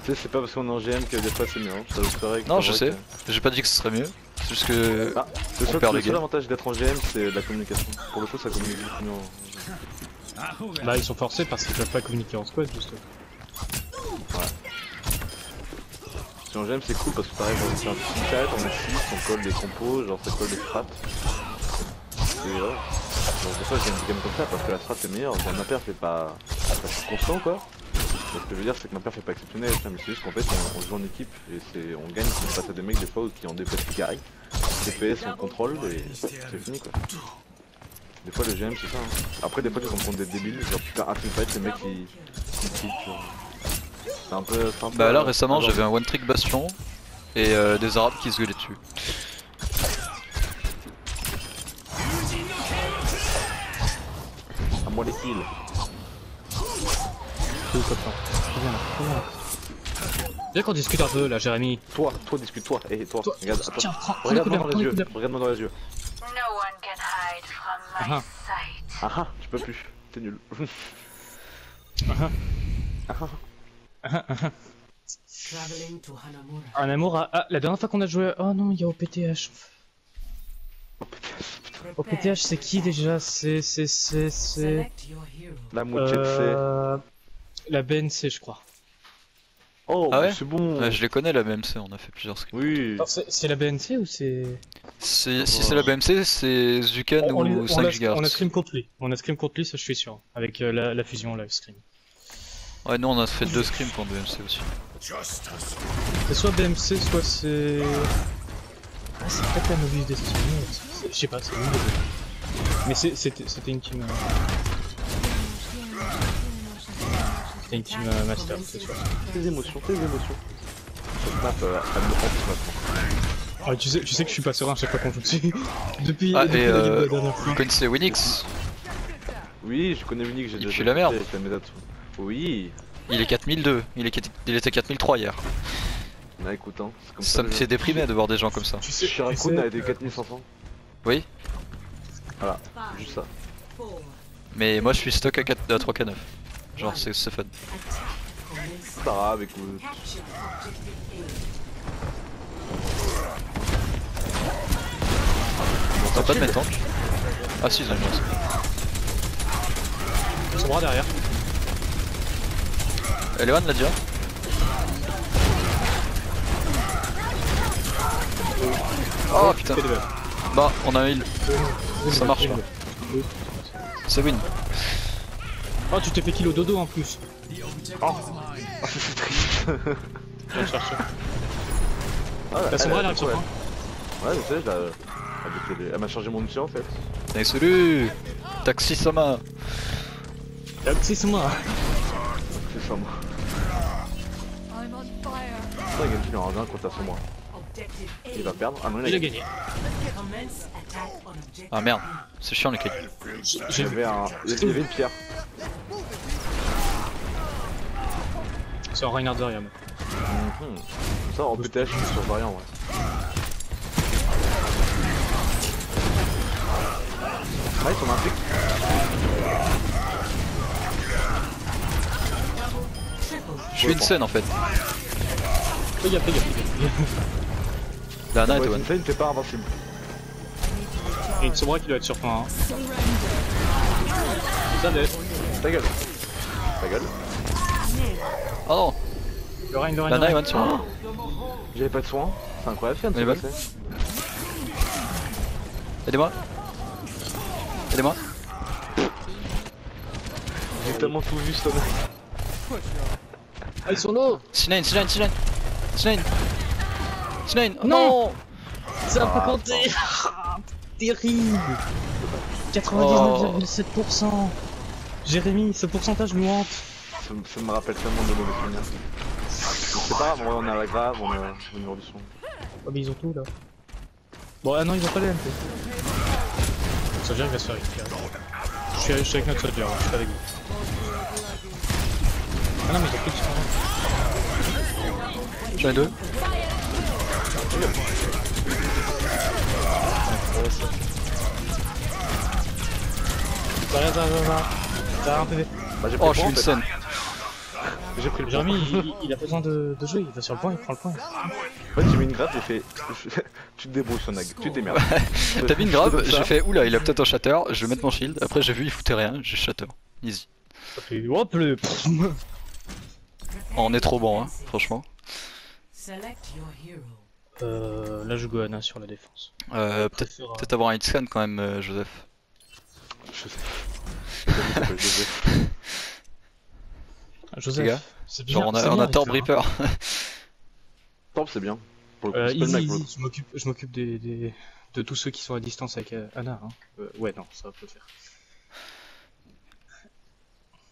Speaker 4: Tu sais, c'est pas parce qu'on est en GM que des fois c'est mieux. hein. Ça que
Speaker 3: Non je sais, j'ai pas dit que ce serait mieux, c'est juste que...
Speaker 4: Ah, Le
Speaker 3: On
Speaker 4: seul,
Speaker 3: perd
Speaker 4: le
Speaker 3: les
Speaker 4: seul
Speaker 3: games.
Speaker 4: avantage d'être en GM, c'est la communication. Pour le coup, ça communique mieux. en-
Speaker 2: Bah ils sont forcés parce qu'ils peuvent pas communiquer en squad justement.
Speaker 4: Si en GM c'est cool parce que pareil on fait un petit chat, on est 6, on colle des compos, genre ça colle des strats. Voilà. Donc des fois j'ai une game comme ça parce que la strat est meilleure, genre ma perf est pas, plus constant quoi. Ce que je veux dire c'est que ma perf est pas exceptionnelle, mais c'est juste qu'en fait on, on joue en équipe et c'est on gagne face à des mecs des fois qui ont des qui carry, DPS on contrôle et c'est fini quoi. Des fois le GM c'est ça hein. Après des fois tu rencontres des débiles, genre putain un fight les mecs qui, qui kill, tu vois. C'est un peu...
Speaker 3: Bah là récemment
Speaker 4: un peu-
Speaker 3: j'avais un one trick bastion et euh, des arabes qui se gueulaient dessus.
Speaker 4: À moi les kills.
Speaker 2: C'est où copain Viens là, viens là. Viens qu'on discute un peu là, Jérémy.
Speaker 4: Toi, toi discute toi, et toi,
Speaker 2: Toi,
Speaker 4: regarde,
Speaker 2: Tiens,
Speaker 4: attends. Regarde-moi dans les yeux, regarde-moi dans les yeux.
Speaker 6: No one can hide from my
Speaker 2: Uh-huh.
Speaker 6: sight.
Speaker 4: Ah ah, tu peux plus, t'es nul. [LAUGHS]
Speaker 5: Traveling to Hanamura.
Speaker 2: Un amour à... Ah, la dernière fois qu'on a joué... Oh non, il y a OPTH. OPTH c'est qui déjà C'est... C'est... C'est...
Speaker 4: La moitié de
Speaker 2: Euh... La BNC je crois.
Speaker 4: Oh,
Speaker 3: Ah
Speaker 4: mais
Speaker 3: ouais
Speaker 4: c'est bon.
Speaker 3: Ouais, je les connais la BMC, on a fait plusieurs scrims.
Speaker 4: Oui.
Speaker 2: Alors, C'est la BNC ou c'est...
Speaker 3: C'est- Si c'est la BMC, c'est Zuken
Speaker 2: on, on
Speaker 3: ou
Speaker 2: on
Speaker 3: 5
Speaker 2: a,
Speaker 3: GHz.
Speaker 2: on a scrim contre lui. On a scrim contre lui, ça je suis sûr. Avec euh, la, la fusion live scrim.
Speaker 3: Ouais, nous on a fait deux scrims contre BMC aussi.
Speaker 2: C'est soit BMC, soit c'est... Ah, c'est peut-être la Destiny. c'est- Je sais pas, c'est une des. Mais c'est- c'était c'était une team... euh, Une team euh, master, c'est sûr.
Speaker 4: Tes émotions, tes émotions. Cette map, euh, elle me hante maintenant.
Speaker 2: Ah, tu, sais, tu sais que je suis pas serein à chaque fois qu'on joue dessus. [LAUGHS] depuis
Speaker 3: Ah,
Speaker 2: depuis
Speaker 3: et,
Speaker 2: la
Speaker 3: euh,
Speaker 2: la dernière fois.
Speaker 3: Vous connaissez Winix?
Speaker 4: Oui, je connais que j'ai
Speaker 3: Il
Speaker 4: déjà
Speaker 3: pue la merde.
Speaker 4: avec la méthode. Oui.
Speaker 3: Il est 4002, il, est... il était 4003 hier.
Speaker 4: Bah écoute, hein, c'est comme ça.
Speaker 3: Ça me fait déprimer de voir des gens comme ça.
Speaker 2: Tu sais,
Speaker 4: Shirakun a été 4500.
Speaker 3: Oui,
Speaker 4: Voilà, juste ça.
Speaker 3: Mais moi je suis stock à, 4... à 3K9. Genre c'est c'est fun.
Speaker 4: C'est pas grave, écoute.
Speaker 5: Capture objective
Speaker 3: On t'a pas de mettre tank Ah si ils ont une chance.
Speaker 2: son bras derrière.
Speaker 3: Elevan l'a dit hein Oh putain. Bah, on a un heal. Ça marche
Speaker 2: belle.
Speaker 3: C'est win.
Speaker 2: Oh, tu t'es fait kill au dodo en plus.
Speaker 4: Ah, c'est triste.
Speaker 2: Je vais le chercher.
Speaker 4: Ah,
Speaker 2: La arrive sur
Speaker 4: ouais.
Speaker 2: toi.
Speaker 4: Ouais, je sais, je la- Elle m'a changé mon outil en fait.
Speaker 3: Allez, salut Taxi Sama
Speaker 2: Taxi, c'est moi.
Speaker 4: C'est ça moi. C'est vrai, Genji il en a un contre la sombre.
Speaker 5: Objective A.
Speaker 4: Il va perdre. Ah non,
Speaker 2: Il
Speaker 4: il
Speaker 2: a gagné.
Speaker 3: Ah merde, c'est chiant les kills.
Speaker 4: Il avait un. Il une pierre.
Speaker 2: C'est un Reinhard Zarya. moi.
Speaker 4: Mhm. Ça, en PTH, je suis sur variant, ouais. Ah, ils sont un pic.
Speaker 3: Je suis une scène en fait.
Speaker 2: Fais gaffe, fais gaffe, fais gaffe.
Speaker 3: La Ana est
Speaker 4: Ouais,
Speaker 3: one.
Speaker 4: Insane, t'es pas invincible.
Speaker 2: Et une Sombra qui doit être sur point. Hein.
Speaker 4: Ta gueule. Ta gueule.
Speaker 3: Oh non
Speaker 2: Le Rein, le Rein.
Speaker 3: La
Speaker 2: le
Speaker 3: Ana est
Speaker 2: Rein.
Speaker 3: one sur moi.
Speaker 4: J'avais pas de soin. C'est incroyable,
Speaker 3: Mais
Speaker 4: c'est passé.
Speaker 3: Aidez-moi Aidez-moi
Speaker 4: J'ai tellement tout vu, Stone.
Speaker 2: Ah, ils sont low
Speaker 3: C9, C9, C9 C9 C9 oh
Speaker 2: Non.
Speaker 3: non
Speaker 2: Ça a pas compté Terrible 99,7% Jérémy, ce pourcentage nous hante
Speaker 4: Ça, me- ça me rappelle tellement de mauvais souvenirs. C'est pas grave, on a la grave, on a le numéro du son.
Speaker 2: Oh mais ils ont tout là. Bon ah non ils ont pas les MP. Soldier il va se faire récupérer. Je suis, je suis avec notre Soldier, je suis pas avec vous. Ah non mais ils ont plus de.
Speaker 3: J'en ai deux.
Speaker 2: Ça va un PV.
Speaker 4: Bah, j'ai pris
Speaker 3: Oh je suis une scène.
Speaker 4: J'ai pris le point.
Speaker 2: Jérémy il, il a besoin de, de jouer, il va sur le point, il prend le point.
Speaker 4: En fait, j'ai mis une grappe, j'ai fait. tu te débrouilles, Sonag, tu te démerdes.
Speaker 3: T'as mis une grave, j'ai fait oula il a peut-être un shatter, je vais mettre mon shield, après j'ai vu il foutait rien, j'ai shatter. Easy.
Speaker 2: Ça fait hop le. [LAUGHS]
Speaker 3: On est trop bon hein, franchement.
Speaker 5: Select your hero.
Speaker 2: Euh, là je go Anna sur la défense.
Speaker 3: Euh, peut-être
Speaker 2: Préfère,
Speaker 3: avoir un hit scan quand même euh, Joseph.
Speaker 4: Je [LAUGHS] sais. Je sais, je sais.
Speaker 2: euh, Joseph.
Speaker 3: Les gars,
Speaker 2: c'est bien,
Speaker 3: Genre on
Speaker 2: c'est
Speaker 3: a, on
Speaker 2: bien,
Speaker 3: a Torb
Speaker 2: Reaper, hein. [LAUGHS]
Speaker 4: Torb, c'est bien. Pour le coup,
Speaker 2: Euh, easy, easy, je m'occupe, je m'occupe des, des, de tous ceux qui sont à distance avec euh, Anna. Hein. Euh, ouais, non, ça peut le faire.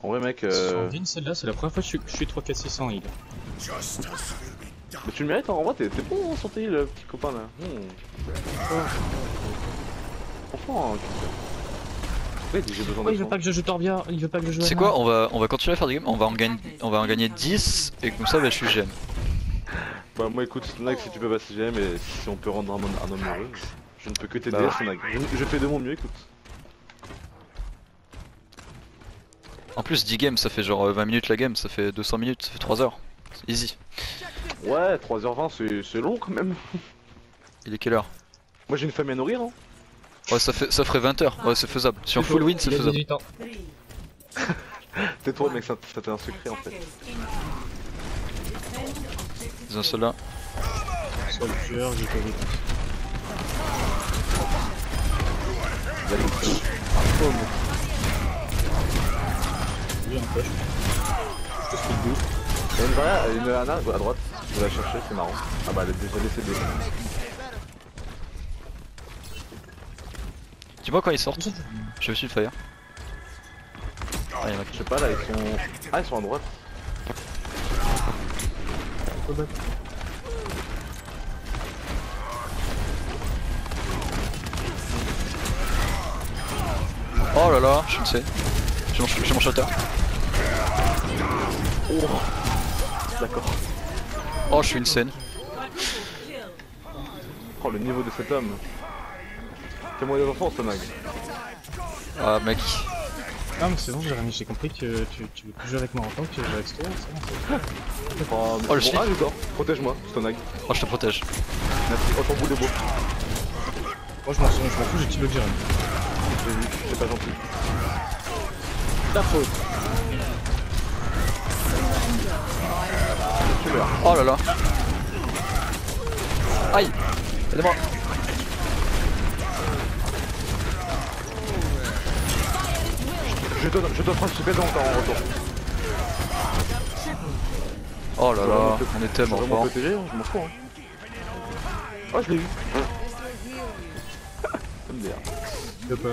Speaker 4: En vrai, mec, euh...
Speaker 2: Vin, celle-là, c'est la première fois que je suis, je suis 3 4 600 heal.
Speaker 4: mais tu le mérites, hein, en vrai, t'es bon hein, sur tes heals, le petit copain là. Hmm. Franchement, hein, tu- Ouais, j'ai besoin
Speaker 2: Ouais, il veut pas que je joue Torbia, il veut pas que je joue
Speaker 3: C'est quoi on va, on va continuer à faire des games, on va en gagner, on va en gagner 10 et comme ça bah, je suis GM.
Speaker 4: Bah, moi, écoute, Snag, si tu peux passer GM et si on peut rendre un, un homme heureux, je ne peux que t'aider,
Speaker 3: Bah.
Speaker 4: Snag. Je, je fais de mon mieux, écoute.
Speaker 3: En plus 10 games ça fait genre euh, 20 minutes la game, ça fait 200 minutes, ça fait 3 heures. C'est easy.
Speaker 4: Ouais, 3h20, c'est- c'est long quand même.
Speaker 3: Il est quelle heure?
Speaker 4: Moi, j'ai une famille à nourrir, hein.
Speaker 3: Ouais ça, fait, ça ferait 20 heures, ouais c'est faisable. Si on full win c'est faisable.
Speaker 2: 18 ans.
Speaker 5: Three.
Speaker 4: Tais-toi, mec, ça- c'était un secret en fait.
Speaker 3: Ils ont seul là.
Speaker 2: Soldier, j'ai pas vu. Lui, push. Je te.
Speaker 4: Il y a une Anna à droite, je vais la chercher, c'est marrant. Ah bah elle est déjà décédée.
Speaker 3: Dis-moi quand ils sortent, je suis le fire. Ah, y'en a
Speaker 4: Je sais pas là, ils sont. Ah, ils sont à droite.
Speaker 3: Oh là là, je ne sais. J'ai mon, j'ai mon shatter.
Speaker 4: D'accord.
Speaker 3: Oh, je suis une scène.
Speaker 4: Oh le niveau de cet homme. Fais-moi des enfants, Stonag.
Speaker 3: Ah, mec.
Speaker 2: Non, mais c'est bon, Jérémy, j'ai compris que tu, tu veux plus jouer avec moi en tant que avec toi, c'est bon.
Speaker 4: Oh,
Speaker 3: Oh, le
Speaker 4: bon. Ah, d'accord. Protège-moi, Stonag.
Speaker 3: Oh, je te protège.
Speaker 4: Merci. Oh, ton bout de beau.
Speaker 2: Moi, je m'en souviens, je m'en fous, j'ai tué le Jérémy.
Speaker 4: J'ai vu, c'est pas gentil.
Speaker 2: Ta faute.
Speaker 4: Tu meurs.
Speaker 3: Oh là là. Aïe. Aidez-moi.
Speaker 4: Je donne, je donne dans encore en retour.
Speaker 3: Oh là là, on est
Speaker 4: Je
Speaker 3: tellement fort.
Speaker 4: protégé, je m'en fous. Hein. Oh, je l'ai eu. MDR.
Speaker 2: De quoi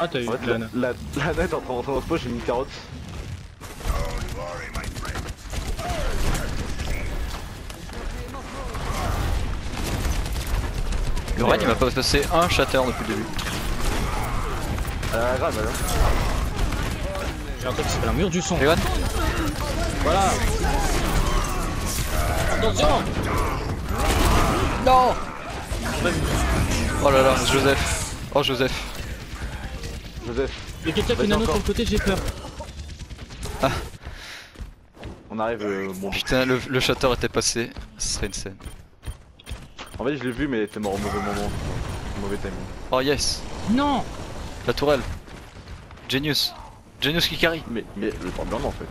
Speaker 2: Ah, t'as eu
Speaker 4: fait,
Speaker 2: la
Speaker 4: la, la, la nette est en train de rentrer dans ce pot, j'ai mis une carotte.
Speaker 3: Le Reign il m'a pas passé un shatter depuis le début.
Speaker 4: Elle a la grave, elle.
Speaker 2: J'ai un truc qui s'appelle un mur du son. Voilà Attention
Speaker 3: Non Oh là là, Joseph. Oh Joseph.
Speaker 4: Joseph,
Speaker 2: Il y a quelqu'un qui nano sur
Speaker 4: encore.
Speaker 2: le côté, j'ai peur.
Speaker 4: on arrive euh, bon.
Speaker 3: Putain, le, le shatter était passé. Ce serait une scène.
Speaker 4: En fait, je l'ai vu, mais il était mort au mauvais moment. Mauvais timing.
Speaker 3: Oh yes
Speaker 2: Non
Speaker 3: La tourelle. Genius. Genius qui carry.
Speaker 4: Mais, mais le problème en fait.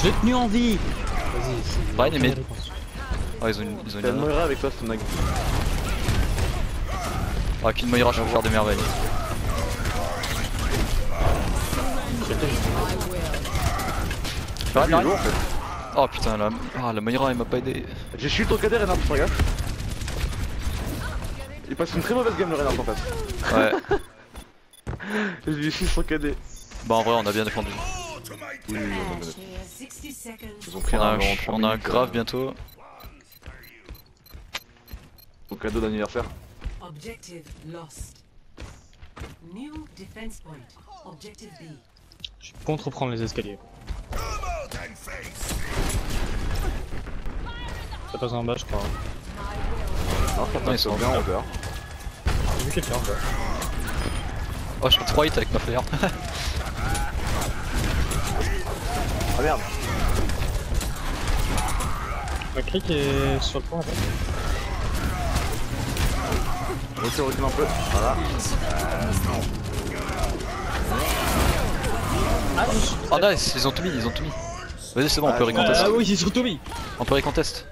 Speaker 2: Je l'ai tenu en vie Vas-y, c'est...
Speaker 3: Brian
Speaker 2: réponse.
Speaker 3: Oh ils ont une, ils ont
Speaker 4: T'as
Speaker 3: une.
Speaker 4: Moira avec toi, Stonag.
Speaker 3: Ah qu'une Moira je peux faire des merveilles.
Speaker 4: Ah, lourd, en fait.
Speaker 3: Oh putain la, ah, la Moira elle m'a pas aidé.
Speaker 4: J'ai chute au cadet, Renard, regarde. Il passe une très mauvaise game, le Renard, en fait.
Speaker 3: Ouais. [LAUGHS]
Speaker 4: J'ai chute son cadet.
Speaker 3: Bah en vrai on a bien défendu.
Speaker 4: Oui, oui, oui, on a bien-
Speaker 5: 60 seconds.
Speaker 4: Ils ont pris
Speaker 3: On a
Speaker 4: un
Speaker 3: un,
Speaker 4: long
Speaker 3: on a un grave bientôt.
Speaker 4: Son cadeau d'anniversaire.
Speaker 5: Objective lost. New defense point. Objective B.
Speaker 2: Je compte reprendre les escaliers. Ça passe en bas, je crois.
Speaker 4: Non, ça
Speaker 3: ils
Speaker 4: passe
Speaker 3: sont
Speaker 4: bien en hauteur.
Speaker 2: J'ai vu quelqu'un, quoi.
Speaker 3: Oh je fais 3 hits avec ma flare. [LAUGHS]
Speaker 4: Ah merde.
Speaker 2: Ma cric est sur le point, là.
Speaker 4: Recule, recule un peu. Voilà.
Speaker 3: Oh nice, ils ont tout mis, ils ont tout mis. Vas-y c'est bon, on peut
Speaker 4: Ah,
Speaker 3: recontest.
Speaker 2: Ah oui, c'est sur Tommy
Speaker 3: On peut recontest.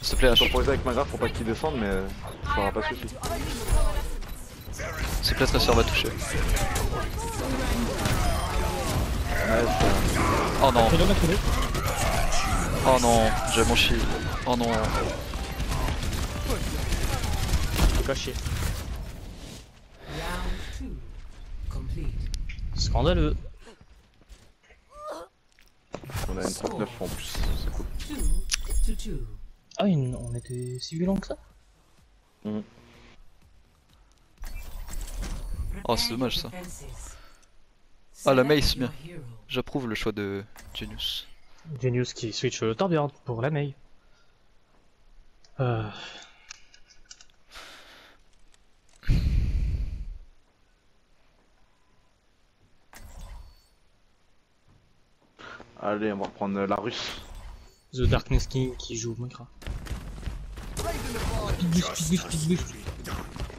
Speaker 3: S'il te plaît H.
Speaker 4: temporisé avec ma grave pour pas qu'il descende, mais ça aura pas suffi.
Speaker 3: S'il te plaît, ta soeur va toucher. Oh non, oh non, j'ai mon shield. Oh non.
Speaker 2: Faut pas chier.
Speaker 5: Round 2. Complete.
Speaker 2: Scandaleux.
Speaker 4: on a une 39 en plus. C'est cool.
Speaker 5: 2 to 2.
Speaker 2: Ah, une- on était si violent que ça
Speaker 3: Oh, c'est dommage, ça. Ah, la mace, bien. J'approuve le choix de Genius.
Speaker 2: Genius qui switch le Torbjorn pour la Mei. Euh...
Speaker 4: Allez, on va reprendre la russe.
Speaker 2: The Darkness King qui joue Minecraft.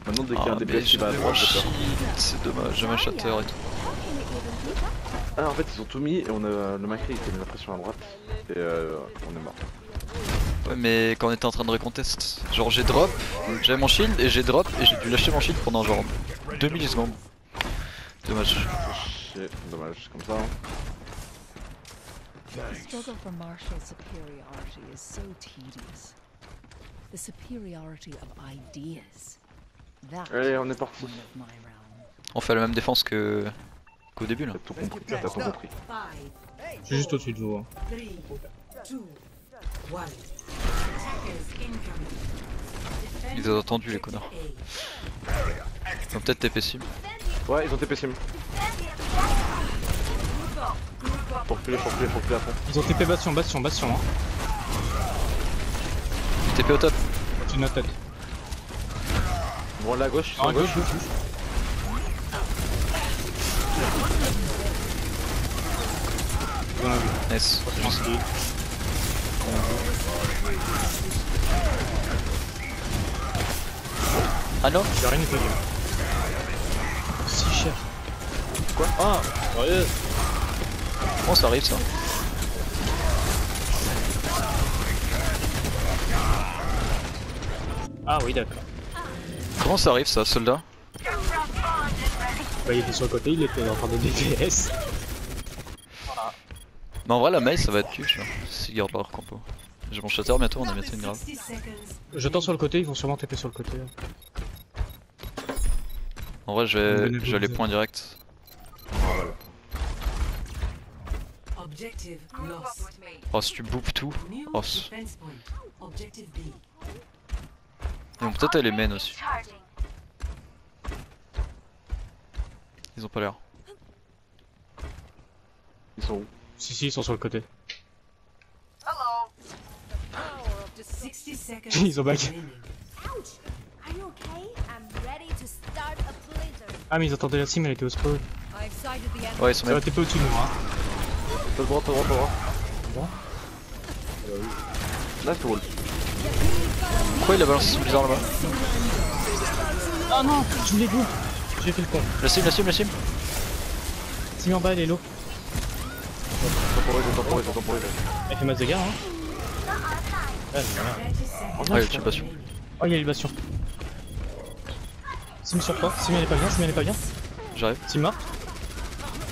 Speaker 4: Maintenant, dès qu'il y a
Speaker 3: Ah,
Speaker 4: un
Speaker 3: mais
Speaker 4: DPS qui
Speaker 3: j'ai
Speaker 4: va à droite,
Speaker 3: c'est dommage, j'ai ma shatter et tout.
Speaker 4: Ah, en fait, ils ont tout mis et on a le Macri qui a mis la pression à droite. Et euh, on est mort.
Speaker 3: Ouais, mais quand on était en train de recontest, genre j'ai drop, j'avais mon shield et j'ai drop et j'ai dû lâcher mon shield pendant genre 2 millisecondes. Dommage.
Speaker 4: Chier, dommage, c'est comme ça. Hein.
Speaker 7: The struggle for martial superiority is so tedious. The superiority of ideas.
Speaker 4: Allez, on est parti.
Speaker 3: On fait la même défense que qu'au début là.
Speaker 4: T'as tout compris, t'as tout compris.
Speaker 5: 5,
Speaker 2: Je suis juste au-dessus de vous. hein.
Speaker 5: 3, 2, 1. Attackers incoming. Defend
Speaker 3: Ils ont entendu les connards. Ils ont peut-être TP sim.
Speaker 4: Ouais, ils ont TP sim. Faut reculer, faut reculer, faut reculer à fond.
Speaker 2: Ils ont TP Bastion, Bastion, Bastion. Hein.
Speaker 3: TP au top.
Speaker 2: De notre tête.
Speaker 4: Bon, là à gauche, sont
Speaker 2: Ah,
Speaker 4: à gauche.
Speaker 2: gauche.
Speaker 3: Ah non
Speaker 2: J'ai rien entendu. Si cher. Quoi? Ah Ouais.
Speaker 3: Comment ça arrive ça?
Speaker 2: Ah oui, d'accord.
Speaker 3: Comment ça arrive ça, soldat
Speaker 2: Bah, il était sur le côté, il était en train de DPS.
Speaker 3: Mais en vrai, la maille ça va être cuche hein, s'ils gardent leur compo. J'ai mon shatter bientôt, on a bientôt une grave.
Speaker 5: 60 seconds.
Speaker 2: J'attends sur le côté, ils vont sûrement taper sur le côté. hein.
Speaker 3: En vrai, je vais, je vais les points directs.
Speaker 5: Objective lost.
Speaker 3: Oh, si tu boopes tout, Oh, c-
Speaker 5: defense point. Objective B.
Speaker 3: ils vont peut-être aller main aussi.
Speaker 6: Charging.
Speaker 3: Ils ont pas l'air.
Speaker 4: Ils sont où
Speaker 2: Si, si, ils sont sur le côté.
Speaker 6: Hello.
Speaker 5: 60 seconds. [LAUGHS]
Speaker 2: Ils ont back. Ah, mais ils attendaient la team, elle était au spawn.
Speaker 3: Ouais, ils sont
Speaker 2: Ça va
Speaker 3: même.
Speaker 2: taper au-dessus de moi. hein.
Speaker 4: Pas de droit, pas de droit, pas de droit.
Speaker 2: Bon.
Speaker 4: Nice wall.
Speaker 3: Pourquoi il a balancé blizzard là-bas
Speaker 2: Ah non, je voulais go. J'ai fait le con.
Speaker 3: La sim, la sim, la sim
Speaker 2: Team en bas, elle est low.
Speaker 4: Temporise, temporise, temporise.
Speaker 2: Elle fait masse de dégâts, hein. Ah, c'est pas mal.
Speaker 5: 30 seconds.
Speaker 3: Ouais, tu passion.
Speaker 2: Oh, il y a l'élévation. Sim sur toi. Sim, elle est pas bien, Sim, elle est pas bien.
Speaker 3: J'arrive.
Speaker 2: Sim morte.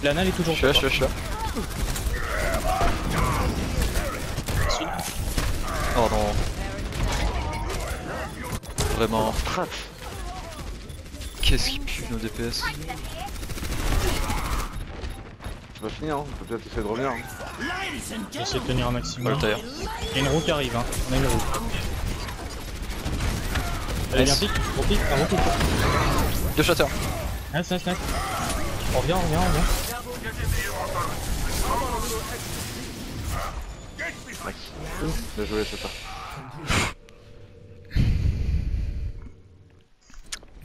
Speaker 2: Lana, elle est toujours
Speaker 3: Je suis là, je suis là, je suis là. Oh non. Vraiment. Qu'est-ce qui pue nos DPS
Speaker 4: C'est pas fini, hein. On peut peut-être essayer de revenir. hein.
Speaker 2: J'essaie de tenir un maximum. Il y a une roue qui arrive, hein. On a une roue. Allez,
Speaker 3: Nice.
Speaker 2: pique, on pique, un pique.
Speaker 3: Deux shatters.
Speaker 2: Nice, nice, nice. On revient, on revient, on revient.
Speaker 4: Bien joué, c'est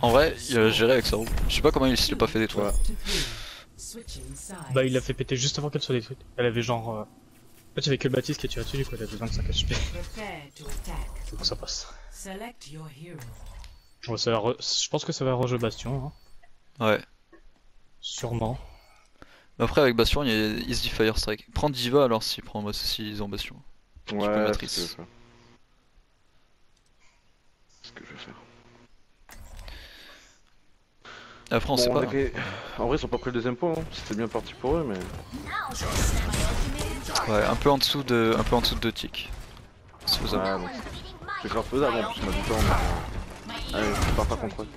Speaker 3: En vrai, il a géré avec sa roue. Je sais pas comment il s'est pas fait détruire.
Speaker 4: Ouais.
Speaker 2: Bah, il l'a fait péter juste avant qu'elle soit détruite. Elle avait genre. Euh... En fait, j'avais que le Baptiste qui a tiré dessus, du coup, elle avait 25 HP. Donc ça passe.
Speaker 5: Select your hero.
Speaker 2: Bon, ça va re- Je pense que ça va rejouer Bastion, hein.
Speaker 3: Ouais.
Speaker 2: Sûrement.
Speaker 3: Mais après, avec Bastion, il y a Easy Fire Strike. Prends Diva alors s'il prend moi s'ils ont Bastion.
Speaker 4: Ouais, c'est
Speaker 3: matrice.
Speaker 4: ce que je vais faire. C'est ce que je vais faire.
Speaker 3: Après, on
Speaker 4: Bon, on
Speaker 3: pas.
Speaker 4: a fait- En vrai, ils sont pas pris le deuxième point. hein. C'était bien parti pour eux, mais.
Speaker 3: Ouais, un peu en dessous de, un peu en dessous de 2 ticks. C'est faisable.
Speaker 4: Ouais, bon. C'est grave faisable en plus, on a du temps. mais- Allez, je pars pas contre eux.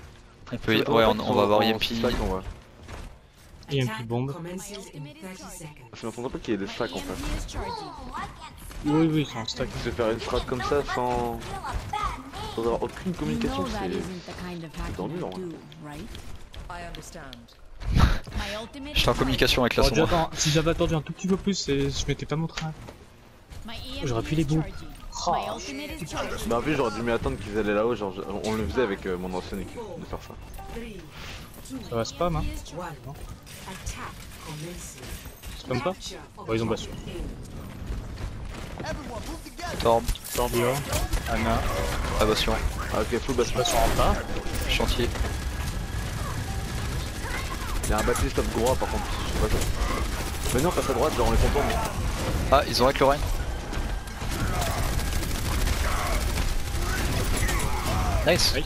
Speaker 3: On peut, y- ouais, on, on va avoir Yempi.
Speaker 4: Stack, on va.
Speaker 2: A bombe.
Speaker 5: commences in 30 seconds.
Speaker 4: Ça m'entend pas qu'il y ait des stacks en fait.
Speaker 2: Oui, oui, c'est un stack.
Speaker 4: Se faire une strat comme ça sans. sans avoir aucune
Speaker 7: You
Speaker 4: communication,
Speaker 7: that
Speaker 4: c'est.
Speaker 7: isn't the kind ultimate
Speaker 3: J'étais en communication avec la sombre.
Speaker 2: attends, si j'avais attendu un tout petit peu plus, je m'étais pas montré.
Speaker 7: My
Speaker 2: J'aurais pu les
Speaker 7: is
Speaker 2: go.
Speaker 7: charging. My ultimate is charging.
Speaker 4: Bah en plus j'aurais dû m'y attendre qu'ils allaient là-haut, genre je- on le faisait avec euh, mon ancienne équipe de faire ça.
Speaker 2: Ça va spam, hein. Spam pas Bon, ils ont Bastion.
Speaker 3: Torb,
Speaker 2: Torbio, Anna,
Speaker 3: ah Bastion,
Speaker 4: Ah ok, full Baptiste.
Speaker 2: Bastion en bas.
Speaker 3: chantier.
Speaker 4: Il y a un Baptiste top droit par contre, je sais pas ça. Mais non, passe à droite, genre on est content. mais-
Speaker 3: Ah, ils ont hack le Rhine. Nice.
Speaker 2: Nice.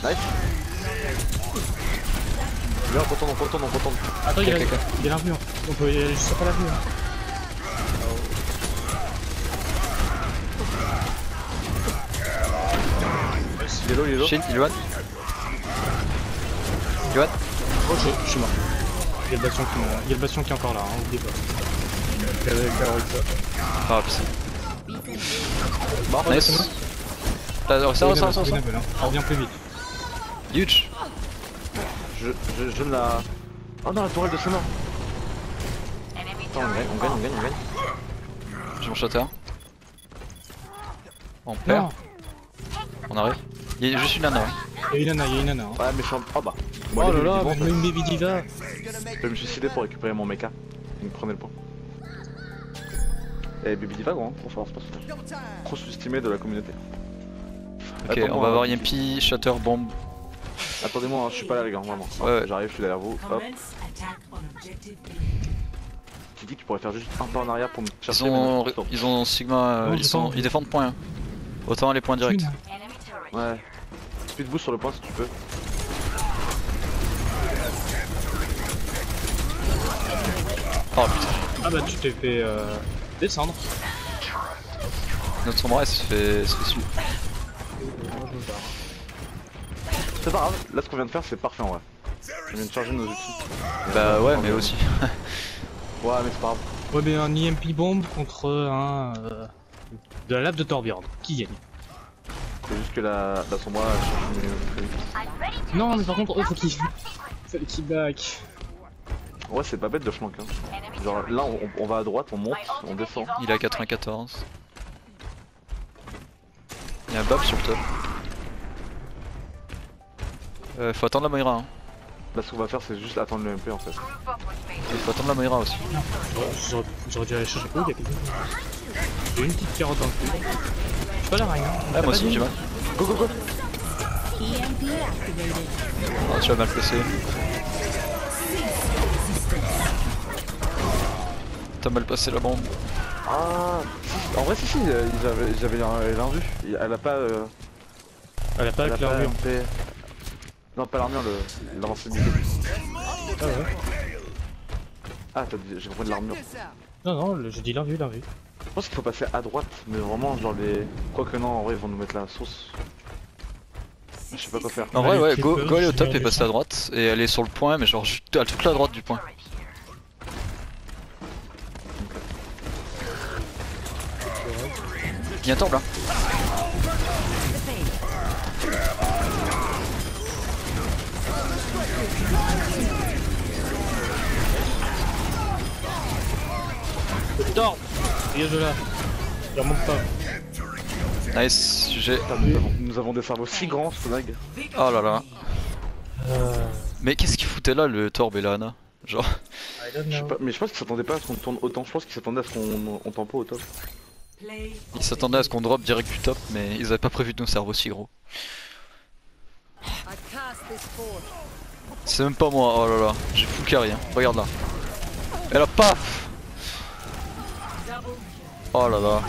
Speaker 4: Viens, on contourne, on contourne, on contourne.
Speaker 2: Attends, il y a, l'invue. hein. On peut y aller juste après l'invue. Hein.
Speaker 4: Il est low, il est low.
Speaker 3: Shield, il one. Il one.
Speaker 2: Oh, je, je suis mort. Il y a le Bastion qui, il y a le Bastion qui est encore là, hein, oubliez pas.
Speaker 3: Ah, putain.
Speaker 2: Bon,
Speaker 3: Nice. T'as ça, ça, ça, ça, ça.
Speaker 2: hein. On revient plus vite.
Speaker 3: Huge.
Speaker 4: Je, je, je ne la. Oh non, la tourelle de Attends, on gagne, on gagne, on gagne, on gagne.
Speaker 3: J'ai mon shatter. On perd.
Speaker 2: Non,
Speaker 3: On arrive. Il y a juste une nana. hein.
Speaker 2: il y a une nana, il y a une nana. hein.
Speaker 4: Ouais, mais je suis en. Oh bah. Bon,
Speaker 2: oh là là, mais une baby diva.
Speaker 4: Je vais me suicider pour récupérer mon mecha. Il me prenait le point. Eh, Baby Diva, gros, hein, trop fort, c'est pas ça. Trop sous-estimé de la communauté.
Speaker 3: Ok, on va
Speaker 4: hein,
Speaker 3: avoir
Speaker 4: petit-
Speaker 3: Yempi, shatter, bombe.
Speaker 4: Attendez-moi, hein, je suis pas là, les gars, vraiment.
Speaker 3: Ouais.
Speaker 4: J'arrive, je suis derrière vous. Hop. Tu dis que tu pourrais faire juste un pas en arrière pour me
Speaker 3: Ils
Speaker 4: chercher.
Speaker 3: ont, ils ont Sigma, euh, ils, sont, ils défendent point. hein. Autant les points directs.
Speaker 4: Ouais. Speed boost sur le point si tu peux.
Speaker 3: Oh putain,
Speaker 2: Ah bah tu t'es fait euh, descendre.
Speaker 3: notre sombre se fait, se fait suivre.
Speaker 2: Moi je me barre.
Speaker 4: C'est pas grave, là ce qu'on vient de faire c'est parfait en vrai. On vient de charger nos outils.
Speaker 3: Bah ouais, mais aussi. [LAUGHS]
Speaker 4: Ouais, mais c'est pas grave.
Speaker 2: Ouais mais un EMP bomb contre un... euh, de la lave de Torbjorn. Qui gagne?
Speaker 4: C'est juste que la, la sombre elle change
Speaker 6: to
Speaker 2: Non mais par contre, oh, faut qu'il... Fallait qu'il back.
Speaker 4: Ouais, c'est pas bête de flank. Hein. Genre là on, on va à droite, on monte, on descend.
Speaker 3: Il a 94. Il y a un buff sur le top. Euh, faut attendre la Moira. Hein.
Speaker 4: Là ce qu'on va faire c'est juste attendre le MP en fait.
Speaker 3: Il faut attendre la Moira aussi.
Speaker 2: J'aurais j'aurais dû aller chercher. Il y a quelqu'un. J'ai une petite carotte dans le cul. Je pas la reine. Hein.
Speaker 3: Ouais, moi aussi j'ai mal.
Speaker 4: Go go go.
Speaker 3: Oh, tu as mal placé. T'as mal placé la bombe.
Speaker 4: Ah si, En vrai si si, euh, ils avaient- j'avais un- l'indu. Elle a pas... Euh,
Speaker 2: Elle a pas avec l'armure.
Speaker 4: MP. Non pas l'armure, le... l'avancée
Speaker 2: Ah ouais.
Speaker 4: Ah t'as dit, j'ai compris de l'armure.
Speaker 2: Non, non, le- j'ai dit l'invue, l'invue.
Speaker 4: Je pense qu'il faut passer à droite, mais vraiment genre les... Quoique non, en vrai ils vont nous mettre la sauce. Je sais pas quoi faire.
Speaker 3: En vrai, ouais, go, go aller au top et passer à droite. Et elle est sur le point, mais genre juste à toute la droite du point. Il y a un temple là.
Speaker 2: Torb Dégage de là. Il remonte pas.
Speaker 3: Nice, GG.
Speaker 4: Nous, avons, des cerveaux si grands, Snag.
Speaker 3: Oh là là.
Speaker 2: Euh...
Speaker 3: Mais qu'est-ce qu'il foutait là le Torb et la Hana? Genre,
Speaker 4: Je sais pas, mais je pense qu'ils s'attendaient pas à ce qu'on tourne autant. Je pense qu'ils s'attendaient à ce qu'on on tempo au top.
Speaker 3: Ils s'attendaient à ce qu'on drop direct du top, mais ils avaient pas prévu de nos cerveaux si gros.
Speaker 7: I cast this forth.
Speaker 3: C'est même pas moi, oh là là, j'ai full carry, hein. regarde là. Et là, paf Oh là là.